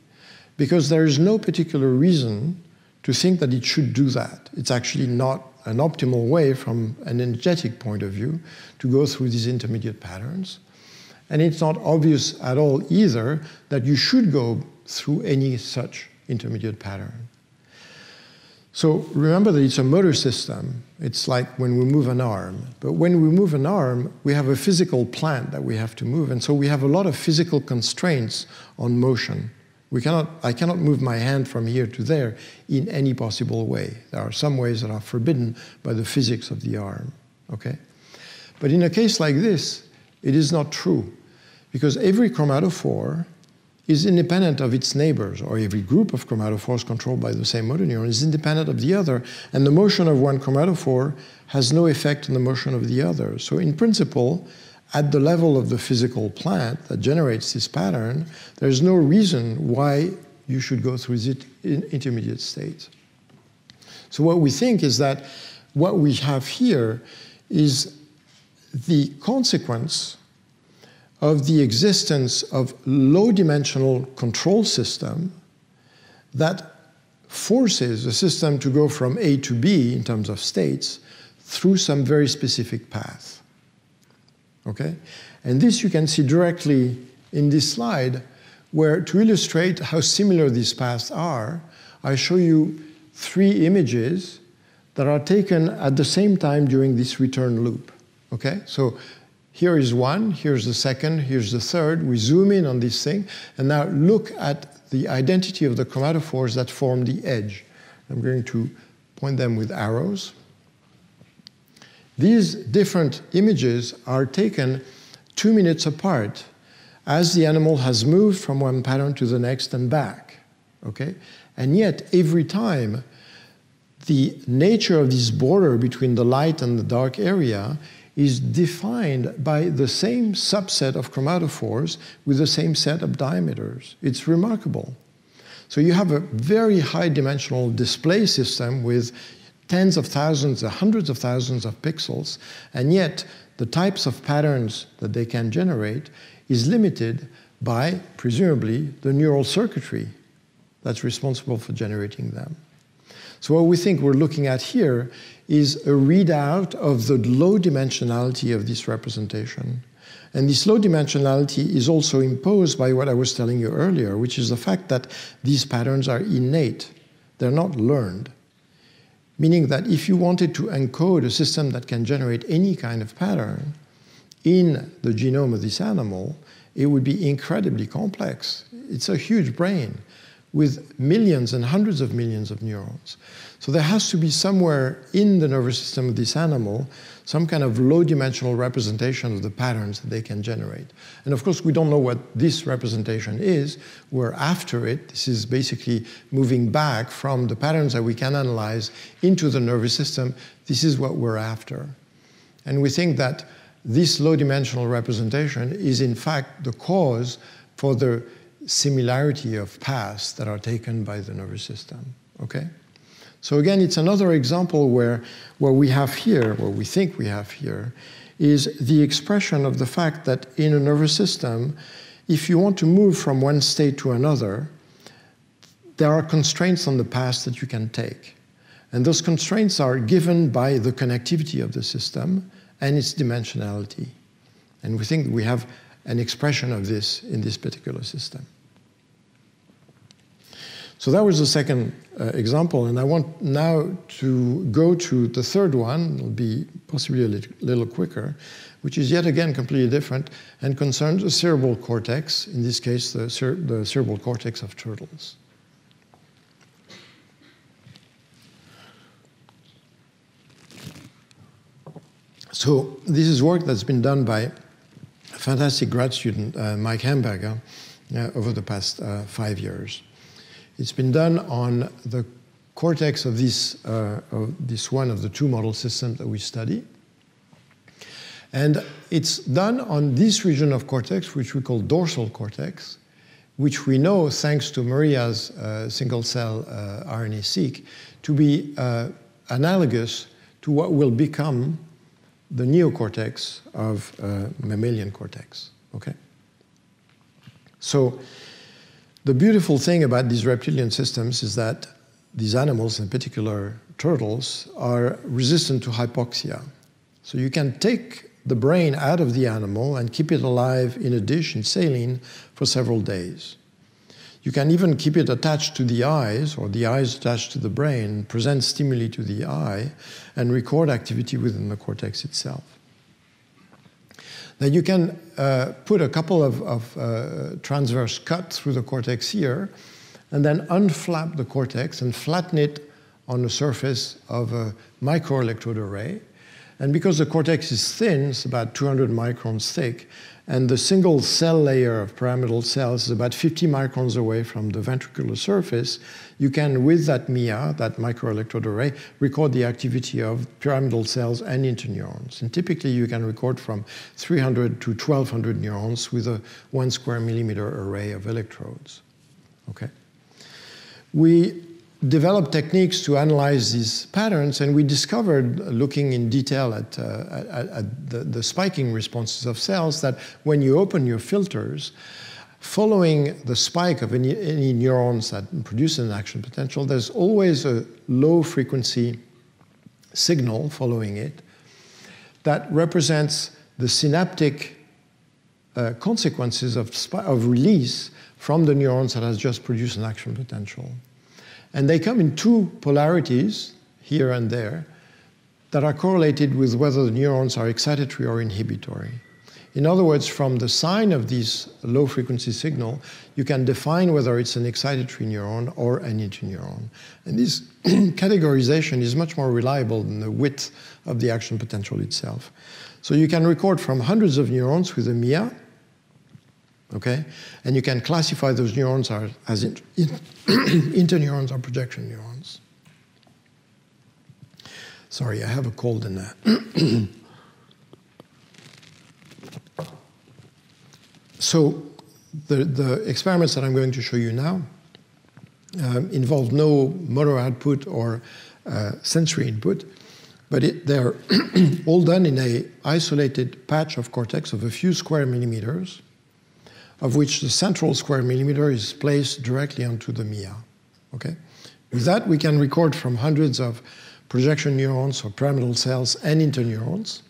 because there is no particular reason to think that it should do that. It's actually not an optimal way from an energetic point of view to go through these intermediate patterns. And it's not obvious at all either that you should go through any such intermediate pattern. So remember that it's a motor system. It's like when we move an arm. But when we move an arm, we have a physical plant that we have to move. And so we have a lot of physical constraints on motion. We cannot, I cannot move my hand from here to there in any possible way. There are some ways that are forbidden by the physics of the arm. Okay? But in a case like this, it is not true. Because every chromatophore is independent of its neighbors, or every group of chromatophores controlled by the same motor neuron is independent of the other, and the motion of one chromatophore has no effect on the motion of the other. So, in principle, at the level of the physical plant that generates this pattern, there's no reason why you should go through it in intermediate states. So, what we think is that what we have here is the consequence of the existence of low dimensional control system that forces the system to go from A to B in terms of states through some very specific path. Okay? And this you can see directly in this slide, where to illustrate how similar these paths are, I show you three images that are taken at the same time during this return loop. Okay? So here is one, here's the second, here's the third. We zoom in on this thing, and now look at the identity of the chromatophores that form the edge. I'm going to point them with arrows. These different images are taken two minutes apart as the animal has moved from one pattern to the next and back. Okay? And yet, every time, the nature of this border between the light and the dark area is defined by the same subset of chromatophores with the same set of diameters. It's remarkable. So you have a very high dimensional display system with tens of thousands, uh, hundreds of thousands of pixels, and yet the types of patterns that they can generate is limited by, presumably, the neural circuitry that's responsible for generating them. So what we think we're looking at here is a readout of the low dimensionality of this representation. And this low dimensionality is also imposed by what I was telling you earlier, which is the fact that these patterns are innate. They're not learned. Meaning that if you wanted to encode a system that can generate any kind of pattern in the genome of this animal, it would be incredibly complex. It's a huge brain with millions and hundreds of millions of neurons. So there has to be somewhere in the nervous system of this animal some kind of low dimensional representation of the patterns that they can generate. And of course, we don't know what this representation is. We're after it. This is basically moving back from the patterns that we can analyze into the nervous system. This is what we're after. And we think that this low dimensional representation is in fact the cause for the similarity of paths that are taken by the nervous system. Okay? So again, it's another example where what we have here, what we think we have here, is the expression of the fact that in a nervous system, if you want to move from one state to another, there are constraints on the path that you can take. And those constraints are given by the connectivity of the system and its dimensionality. And we think we have an expression of this in this particular system. So that was the second uh, example, and I want now to go to the third one, it'll be possibly a little, little quicker, which is yet again completely different and concerns the cerebral cortex, in this case, the, the cerebral cortex of turtles. So this is work that's been done by a fantastic grad student, uh, Mike Hemberger, uh, over the past uh, five years. It's been done on the cortex of this, uh, of this one of the two model systems that we study. And it's done on this region of cortex, which we call dorsal cortex, which we know, thanks to Maria's uh, single cell uh, RNA-seq, to be uh, analogous to what will become the neocortex of uh, mammalian cortex. Okay? So the beautiful thing about these reptilian systems is that these animals, in particular turtles, are resistant to hypoxia. So you can take the brain out of the animal and keep it alive in a dish in saline for several days. You can even keep it attached to the eyes or the eyes attached to the brain, present stimuli to the eye, and record activity within the cortex itself. Then you can uh, put a couple of, of uh, transverse cuts through the cortex here, and then unflap the cortex and flatten it on the surface of a microelectrode array. And because the cortex is thin, it's about 200 microns thick, and the single cell layer of pyramidal cells is about 50 microns away from the ventricular surface, you can, with that MIA, that microelectrode array, record the activity of pyramidal cells and interneurons. And typically you can record from 300 to 1200 neurons with a one square millimeter array of electrodes. Okay? We developed techniques to analyze these patterns, and we discovered, looking in detail at, uh, at, at the, the, spiking responses of cells, that when you open your filters, following the spike of any, any neurons that produce an action potential, there's always a low frequency signal following it that represents the synaptic uh, consequences of, of release from the neurons that has just produced an action potential. And they come in two polarities, here and there, that are correlated with whether the neurons are excitatory or inhibitory. In other words, from the sign of this low frequency signal, you can define whether it's an excitatory neuron or an interneuron. And this <clears throat> categorization is much more reliable than the width of the action potential itself. So you can record from hundreds of neurons with a MIA, okay? And you can classify those neurons as in, in <coughs> interneurons or projection neurons. Sorry, I have a cold in that. <coughs> so the, the experiments that I'm going to show you now um, involve no motor output or uh, sensory input, but it, they're <coughs> all done in a isolated patch of cortex of a few square millimeters of which the central square millimeter is placed directly onto the MIA. Okay? With that, we can record from hundreds of projection neurons or pyramidal cells and interneurons.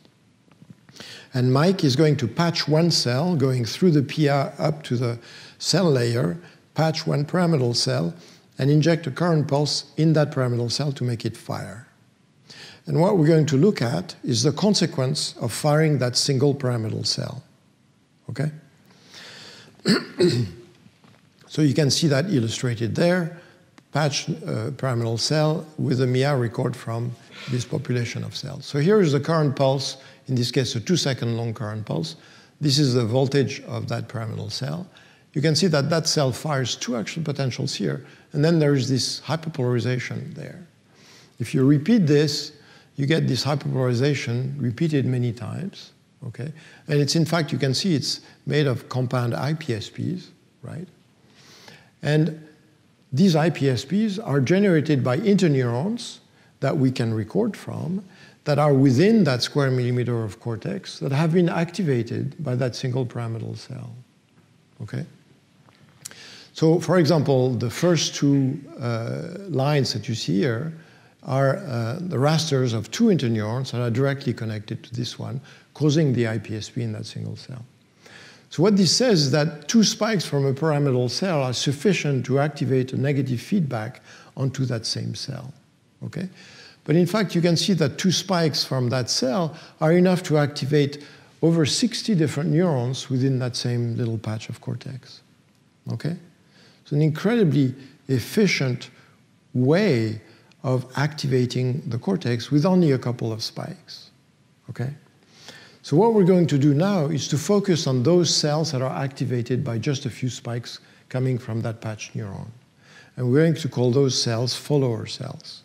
And Mike is going to patch one cell going through the PIA up to the cell layer, patch one pyramidal cell, and inject a current pulse in that pyramidal cell to make it fire. And what we're going to look at is the consequence of firing that single pyramidal cell. Okay? So you can see that illustrated there, patch uh, pyramidal cell with a MIA record from this population of cells. So here is the current pulse, in this case a two second long current pulse. This is the voltage of that pyramidal cell. You can see that that cell fires two action potentials here, and then there is this hyperpolarization there. If you repeat this, you get this hyperpolarization repeated many times okay? And it's, in fact, you can see it's made of compound IPSPs, right? And these IPSPs are generated by interneurons that we can record from that are within that square millimeter of cortex that have been activated by that single pyramidal cell, okay? So, for example, the first two uh, lines that you see here are uh, the rasters of two interneurons that are directly connected to this one, causing the IPSP in that single cell. So what this says is that two spikes from a pyramidal cell are sufficient to activate a negative feedback onto that same cell, okay? But in fact, you can see that two spikes from that cell are enough to activate over 60 different neurons within that same little patch of cortex, okay? It's an incredibly efficient way of activating the cortex with only a couple of spikes, okay? So what we're going to do now is to focus on those cells that are activated by just a few spikes coming from that patch neuron. And we're going to call those cells follower cells.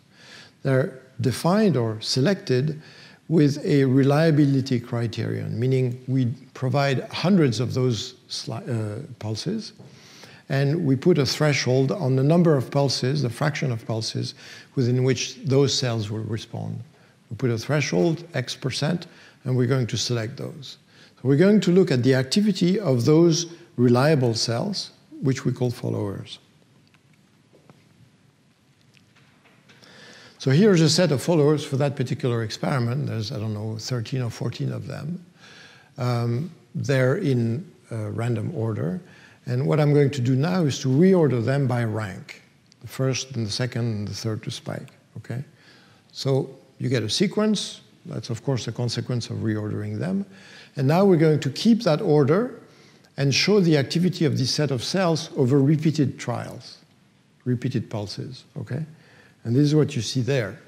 They're defined or selected with a reliability criterion, meaning we provide hundreds of those uh, pulses, and we put a threshold on the number of pulses, the fraction of pulses, within which those cells will respond. We put a threshold, X percent, and we're going to select those. So we're going to look at the activity of those reliable cells, which we call followers. So here's a set of followers for that particular experiment. There's, I don't know, 13 or 14 of them. Um, they're in uh, random order. And what I'm going to do now is to reorder them by rank. The first and the second and the third to spike, okay? So you get a sequence. That's, of course, a consequence of reordering them. And now we're going to keep that order and show the activity of this set of cells over repeated trials, repeated pulses, okay? And this is what you see there.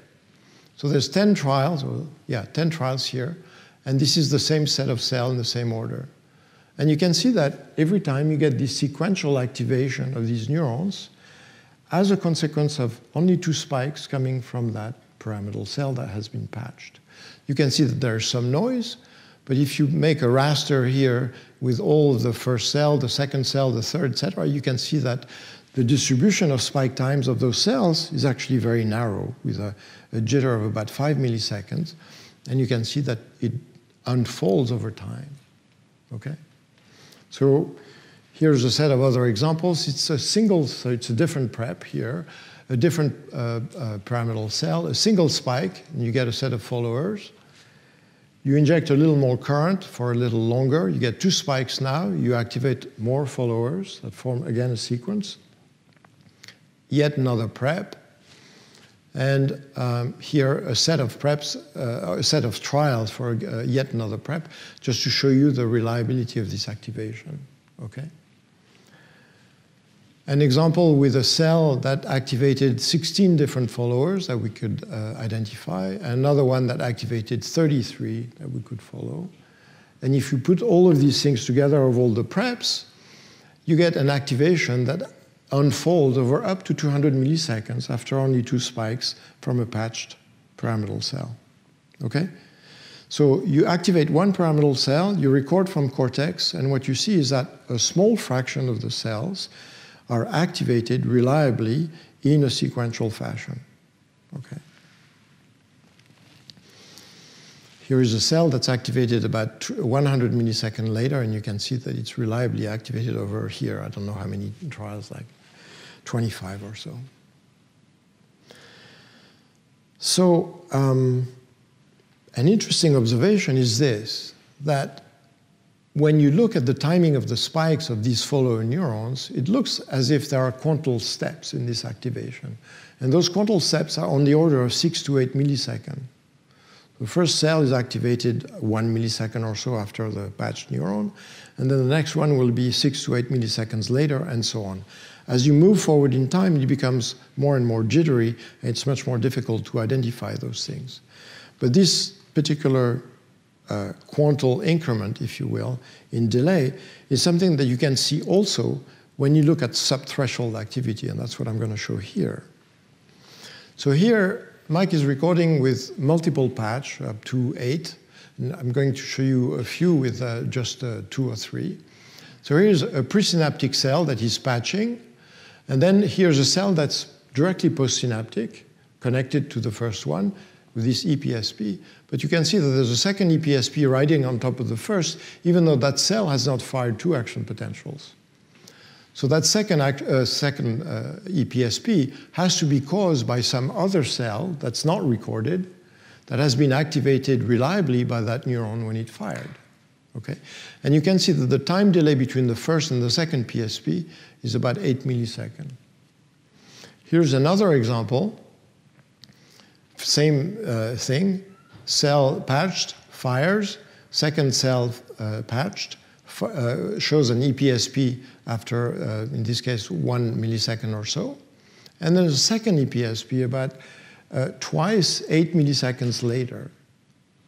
So there's 10 trials, or yeah, 10 trials here, and this is the same set of cells in the same order. And you can see that every time you get this sequential activation of these neurons as a consequence of only two spikes coming from that pyramidal cell that has been patched. You can see that there's some noise, but if you make a raster here with all the first cell, the second cell, the third, etc., you can see that the distribution of spike times of those cells is actually very narrow with a, a, jitter of about five milliseconds. And you can see that it unfolds over time. Okay? So here's a set of other examples. It's a single, so it's a different prep here, a different uh, uh, pyramidal cell, a single spike, and you get a set of followers. You inject a little more current for a little longer. You get two spikes now. You activate more followers that form, again, a sequence yet another prep, and um, here a set of preps, uh, a set of trials for uh, yet another prep, just to show you the reliability of this activation. Okay. An example with a cell that activated 16 different followers that we could uh, identify, another one that activated 33 that we could follow. And if you put all of these things together of all the preps, you get an activation that unfolds over up to 200 milliseconds after only two spikes from a patched pyramidal cell. Okay? So you activate one pyramidal cell, you record from cortex, and what you see is that a small fraction of the cells are activated reliably in a sequential fashion. Okay. Here is a cell that's activated about 100 milliseconds later, and you can see that it's reliably activated over here. I don't know how many trials, like 25 or so. So, um, an interesting observation is this that when you look at the timing of the spikes of these follower neurons, it looks as if there are quantal steps in this activation. And those quantal steps are on the order of six to eight milliseconds. The first cell is activated one millisecond or so after the patched neuron, and then the next one will be six to eight milliseconds later, and so on. As you move forward in time, it becomes more and more jittery, and it's much more difficult to identify those things. But this particular uh, quantal increment, if you will, in delay is something that you can see also when you look at subthreshold activity, and that's what I'm going to show here. So here, Mike is recording with multiple patch, up to eight. And I'm going to show you a few with uh, just uh, two or three. So here's a presynaptic cell that he's patching. And then here's a cell that's directly postsynaptic, connected to the first one with this EPSP. But you can see that there's a second EPSP riding on top of the first, even though that cell has not fired two action potentials. So that second, uh, second uh, EPSP has to be caused by some other cell that's not recorded, that has been activated reliably by that neuron when it fired. Okay? And you can see that the time delay between the first and the second PSP is about 8 milliseconds. Here's another example. Same uh, thing. Cell patched, fires. Second cell uh, patched, uh, shows an EPSP after, uh, in this case, one millisecond or so. And then a second EPSP about uh, twice 8 milliseconds later.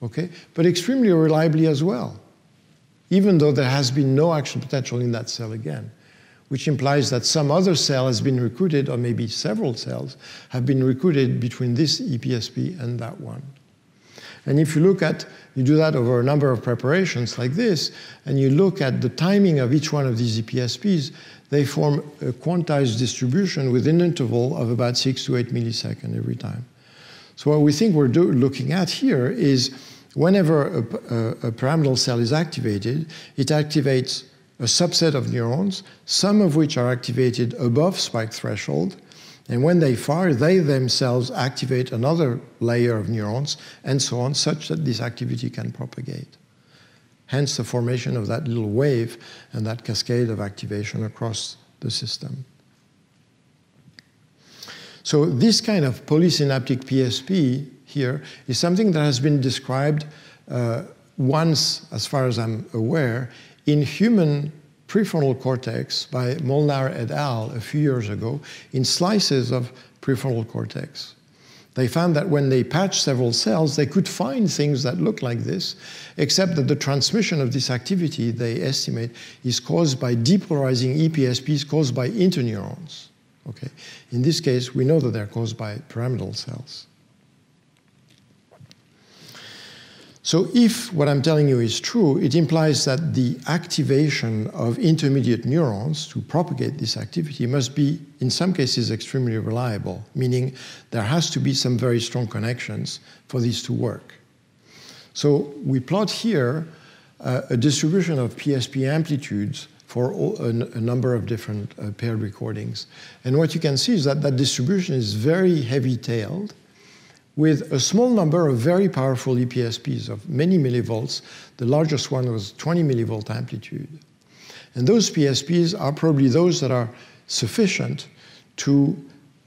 okay, but extremely reliably as well, even though there has been no action potential in that cell again, which implies that some other cell has been recruited, or maybe several cells have been recruited between this EPSP and that one. And if you look at, you do that over a number of preparations like this, and you look at the timing of each one of these EPSPs, they form a quantized distribution with an interval of about six to eight milliseconds every time. So what we think we're do, looking at here is whenever a, a, a pyramidal cell is activated, it activates a subset of neurons, some of which are activated above spike threshold, and when they fire, they themselves activate another layer of neurons, and so on, such that this activity can propagate hence the formation of that little wave and that cascade of activation across the system. So this kind of polysynaptic PSP here is something that has been described uh, once, as far as I'm aware, in human prefrontal cortex by Molnar et al. a few years ago in slices of prefrontal cortex. They found that when they patched several cells, they could find things that look like this, except that the transmission of this activity, they estimate, is caused by depolarizing EPSPs caused by interneurons. Okay? In this case, we know that they're caused by pyramidal cells. So if what I'm telling you is true, it implies that the activation of intermediate neurons to propagate this activity must be, in some cases, extremely reliable, meaning there has to be some very strong connections for this to work. So we plot here uh, a distribution of PSP amplitudes for a, a number of different uh, paired recordings. And what you can see is that that distribution is very heavy-tailed, with a small number of very powerful EPSPs of many millivolts. The largest one was 20 millivolt amplitude. And those PSPs are probably those that are sufficient to,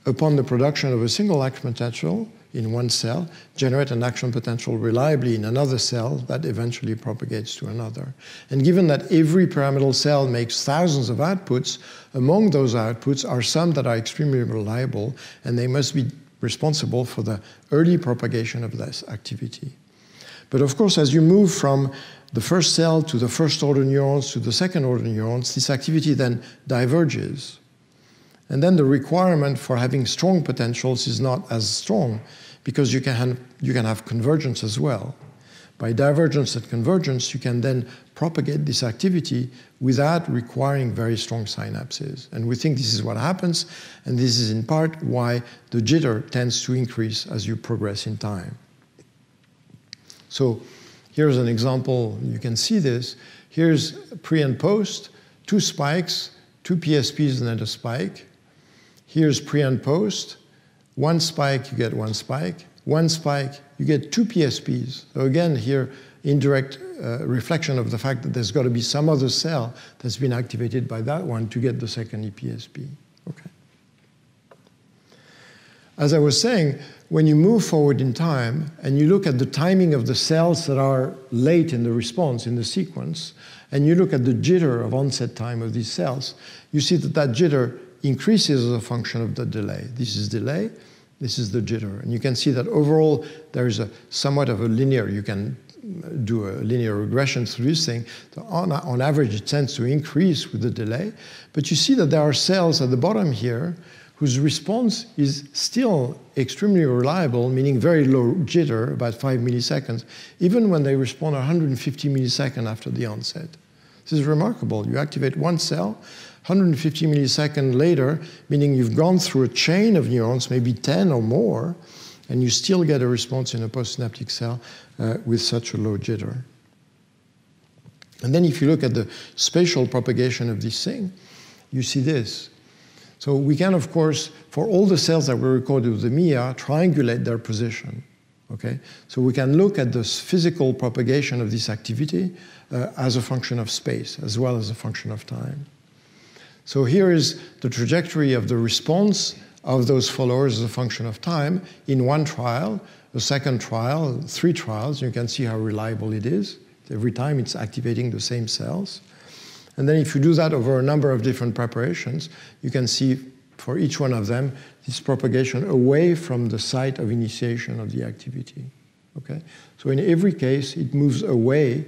upon the production of a single action potential in one cell, generate an action potential reliably in another cell that eventually propagates to another. And given that every pyramidal cell makes thousands of outputs, among those outputs are some that are extremely reliable, and they must be responsible for the early propagation of this activity. But of course, as you move from the first cell to the first order neurons to the second order neurons, this activity then diverges. And then the requirement for having strong potentials is not as strong because you can, you can have convergence as well. By divergence and convergence, you can then propagate this activity without requiring very strong synapses. And we think this is what happens, and this is in part why the jitter tends to increase as you progress in time. So here's an example, you can see this. Here's pre and post, two spikes, two PSPs and then a spike. Here's pre and post, one spike, you get one spike, one spike, you get two PSPs. So again, here, indirect uh, reflection of the fact that there's got to be some other cell that's been activated by that one to get the second EPSP. Okay. As I was saying, when you move forward in time and you look at the timing of the cells that are late in the response in the sequence, and you look at the jitter of onset time of these cells, you see that that jitter increases as a function of the delay. This is delay, this is the jitter. And you can see that overall there's a somewhat of a linear, you can do a linear regression through this thing. On, on average, it tends to increase with the delay. But you see that there are cells at the bottom here whose response is still extremely reliable, meaning very low jitter, about 5 milliseconds, even when they respond 150 milliseconds after the onset. This is remarkable. You activate one cell, 150 milliseconds later, meaning you've gone through a chain of neurons, maybe 10 or more, and you still get a response in a postsynaptic cell uh, with such a low jitter. And then if you look at the spatial propagation of this thing, you see this. So we can, of course, for all the cells that were recorded with the MEA, triangulate their position. Okay? So we can look at the physical propagation of this activity uh, as a function of space, as well as a function of time. So here is the trajectory of the response of those followers as a function of time in one trial, a second trial, three trials. You can see how reliable it is. Every time it's activating the same cells. And then if you do that over a number of different preparations, you can see for each one of them this propagation away from the site of initiation of the activity. Okay? So in every case, it moves away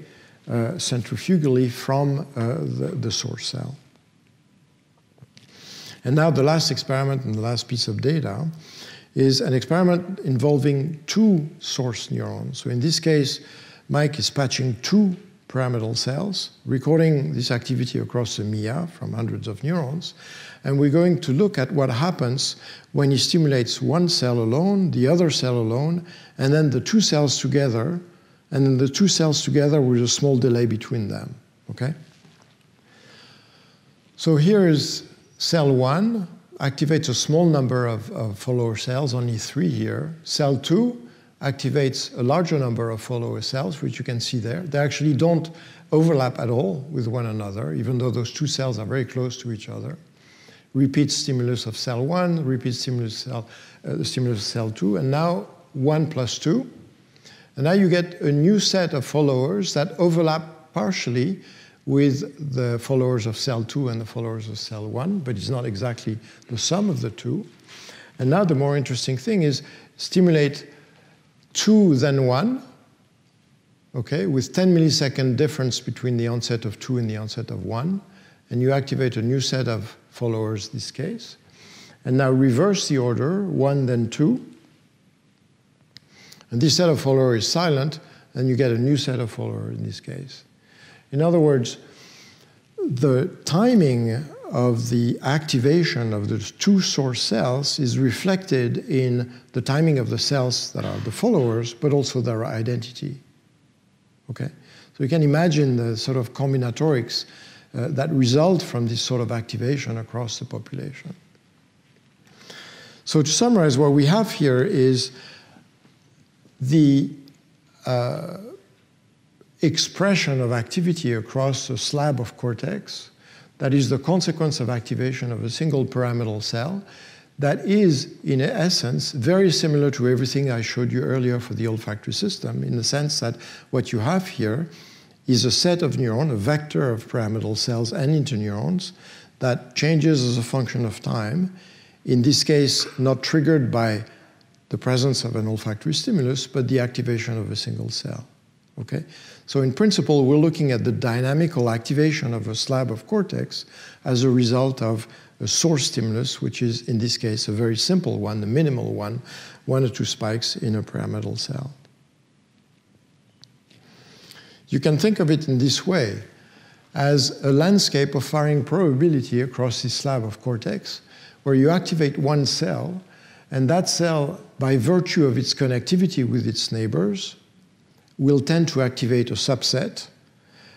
uh, centrifugally from uh, the, the source cell. And now the last experiment and the last piece of data is an experiment involving two source neurons. So in this case, Mike is patching two pyramidal cells, recording this activity across the MEA from hundreds of neurons. And we're going to look at what happens when he stimulates one cell alone, the other cell alone, and then the two cells together, and then the two cells together with a small delay between them. Okay? So here is cell one, activates a small number of, of follower cells, only three here. Cell two activates a larger number of follower cells, which you can see there. They actually don't overlap at all with one another, even though those two cells are very close to each other. Repeat stimulus of cell one, repeat stimulus cell, uh, stimulus of cell two, and now one plus two. And now you get a new set of followers that overlap partially with the followers of cell 2 and the followers of cell 1, but it's not exactly the sum of the two. And now the more interesting thing is stimulate 2 then 1, okay, with 10 millisecond difference between the onset of 2 and the onset of 1, and you activate a new set of followers, this case. And now reverse the order, 1 then 2. And this set of followers is silent, and you get a new set of followers in this case. In other words, the timing of the activation of the two source cells is reflected in the timing of the cells that are the followers, but also their identity. Okay? So you can imagine the sort of combinatorics uh, that result from this sort of activation across the population. So to summarize, what we have here is the uh, expression of activity across a slab of cortex that is the consequence of activation of a single pyramidal cell that is, in essence, very similar to everything I showed you earlier for the olfactory system, in the sense that what you have here is a set of neurons, a vector of pyramidal cells and interneurons that changes as a function of time, in this case, not triggered by the presence of an olfactory stimulus, but the activation of a single cell. Okay? So in principle, we're looking at the dynamical activation of a slab of cortex as a result of a source stimulus, which is in this case a very simple one, the minimal one, one or two spikes in a pyramidal cell. You can think of it in this way as a landscape of firing probability across this slab of cortex, where you activate one cell, and that cell, by virtue of its connectivity with its neighbors, will tend to activate a subset,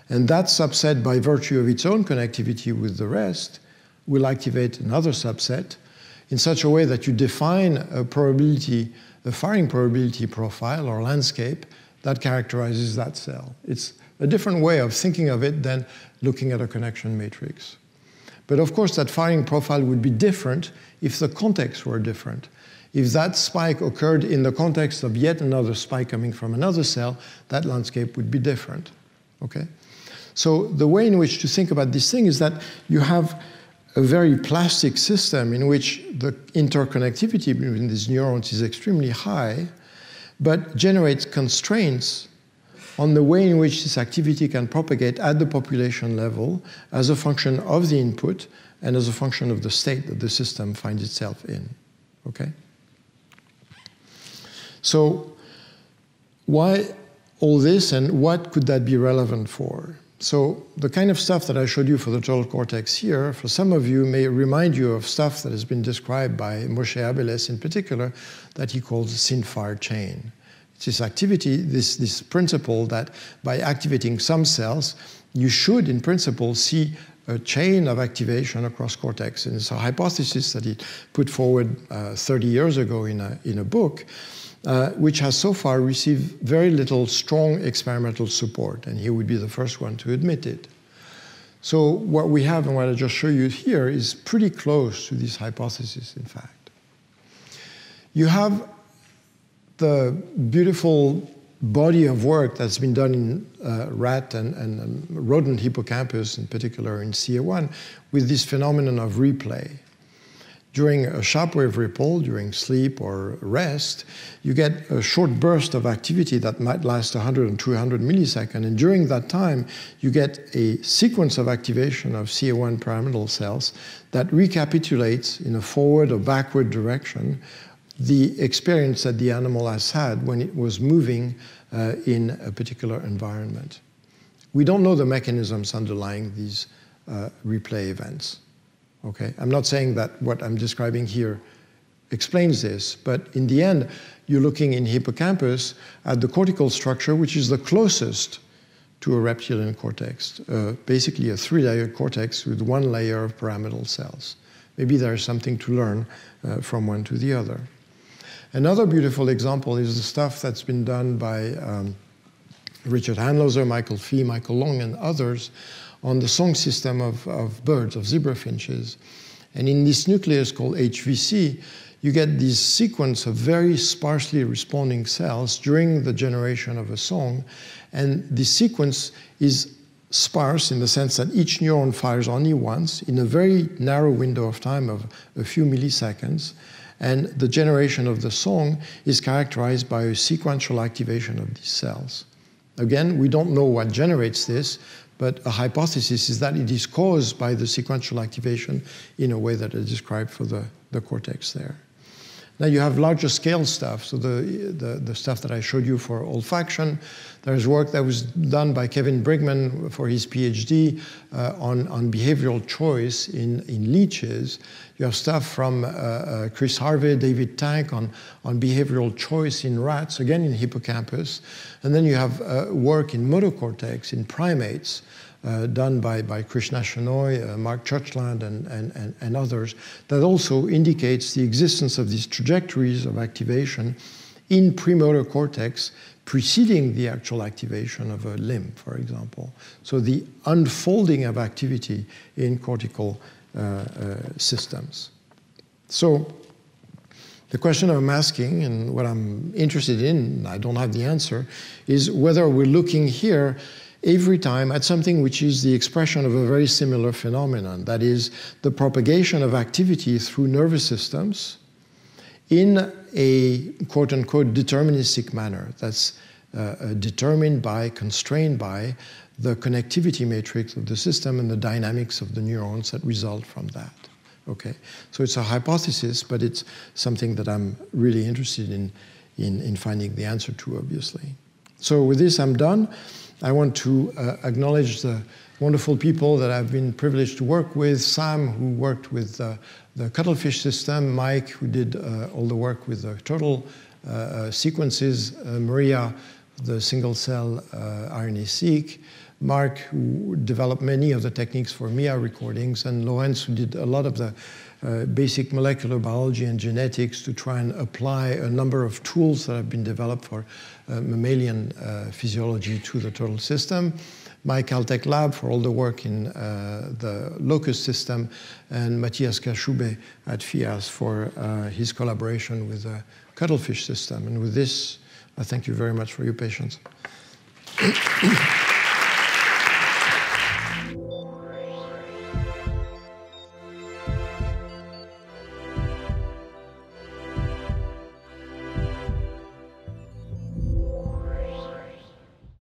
and that subset, by virtue of its own connectivity with the rest, will activate another subset in such a way that you define a probability, a firing probability profile or landscape that characterizes that cell. It's a different way of thinking of it than looking at a connection matrix. But of course, that firing profile would be different if the context were different. If that spike occurred in the context of yet another spike coming from another cell, that landscape would be different. Okay? So the way in which to think about this thing is that you have a very plastic system in which the interconnectivity between these neurons is extremely high, but generates constraints on the way in which this activity can propagate at the population level as a function of the input and as a function of the state that the system finds itself in. Okay? So why all this and what could that be relevant for? So the kind of stuff that I showed you for the turtle cortex here, for some of you may remind you of stuff that has been described by Moshe Abeles in particular, that he calls the SynFire chain. It's this activity, this, this principle that by activating some cells, you should, in principle, see a chain of activation across cortex. And it's a hypothesis that he put forward uh, 30 years ago in a, in a book uh, which has so far received very little strong experimental support, and he would be the first one to admit it. So what we have and what I just show you here is pretty close to this hypothesis, in fact. You have the beautiful body of work that's been done in uh, rat and, and um, rodent hippocampus, in particular in CA1, with this phenomenon of replay. During a sharp wave ripple, during sleep or rest, you get a short burst of activity that might last 100 and 200 milliseconds. And during that time, you get a sequence of activation of CA1 pyramidal cells that recapitulates in a forward or backward direction the experience that the animal has had when it was moving uh, in a particular environment. We don't know the mechanisms underlying these uh, replay events. Okay, I'm not saying that what I'm describing here explains this, but in the end, you're looking in hippocampus at the cortical structure, which is the closest to a reptilian cortex, uh, basically a three-layered cortex with one layer of pyramidal cells. Maybe there's something to learn uh, from one to the other. Another beautiful example is the stuff that's been done by um, Richard Hahnloser, Michael Fee, Michael Long, and others on the song system of, of birds, of zebra finches. And in this nucleus called HVC, you get this sequence of very sparsely responding cells during the generation of a song. And this sequence is sparse in the sense that each neuron fires only once in a very narrow window of time of a few milliseconds. And the generation of the song is characterized by a sequential activation of these cells. Again, we don't know what generates this, but a hypothesis is that it is caused by the sequential activation in a way that is described for the, the cortex there. Now you have larger scale stuff. So the, the, the, stuff that I showed you for olfaction, there's work that was done by Kevin Briggman for his PhD uh, on, on behavioral choice in, in leeches. You have stuff from uh, uh, Chris Harvey, David Tank on, on behavioral choice in rats, again in hippocampus. And then you have uh, work in motor cortex in primates uh, done by, by Krishna Shenoy, uh, Mark Churchland, and, and, and, and, others, that also indicates the existence of these trajectories of activation in premotor cortex preceding the actual activation of a limb, for example. So the unfolding of activity in cortical uh, uh systems. So the question I'm asking and what I'm interested in, I don't have the answer, is whether we're looking here every time at something which is the expression of a very similar phenomenon, that is the propagation of activity through nervous systems in a quote unquote deterministic manner that's uh, uh, determined by, constrained by the connectivity matrix of the system and the dynamics of the neurons that result from that. Okay, so it's a hypothesis, but it's something that I'm really interested in, in, in finding the answer to, obviously. So with this, I'm done. I want to uh, acknowledge the wonderful people that I've been privileged to work with. Sam, who worked with uh, the cuttlefish system, Mike, who did uh, all the work with the turtle uh, uh, sequences, uh, Maria, the single cell RNA-seq, Mark, who developed many of the techniques for MEA recordings, and Lorenz, who did a lot of the uh, basic molecular biology and genetics to try and apply a number of tools that have been developed for mammalian uh, physiology to the turtle system. My Caltech lab for all the work in uh, the locust system, and Matthias Kaschube at FIAS for uh, his collaboration with the cuttlefish system. And with this, I thank you very much for your patience. <clears throat>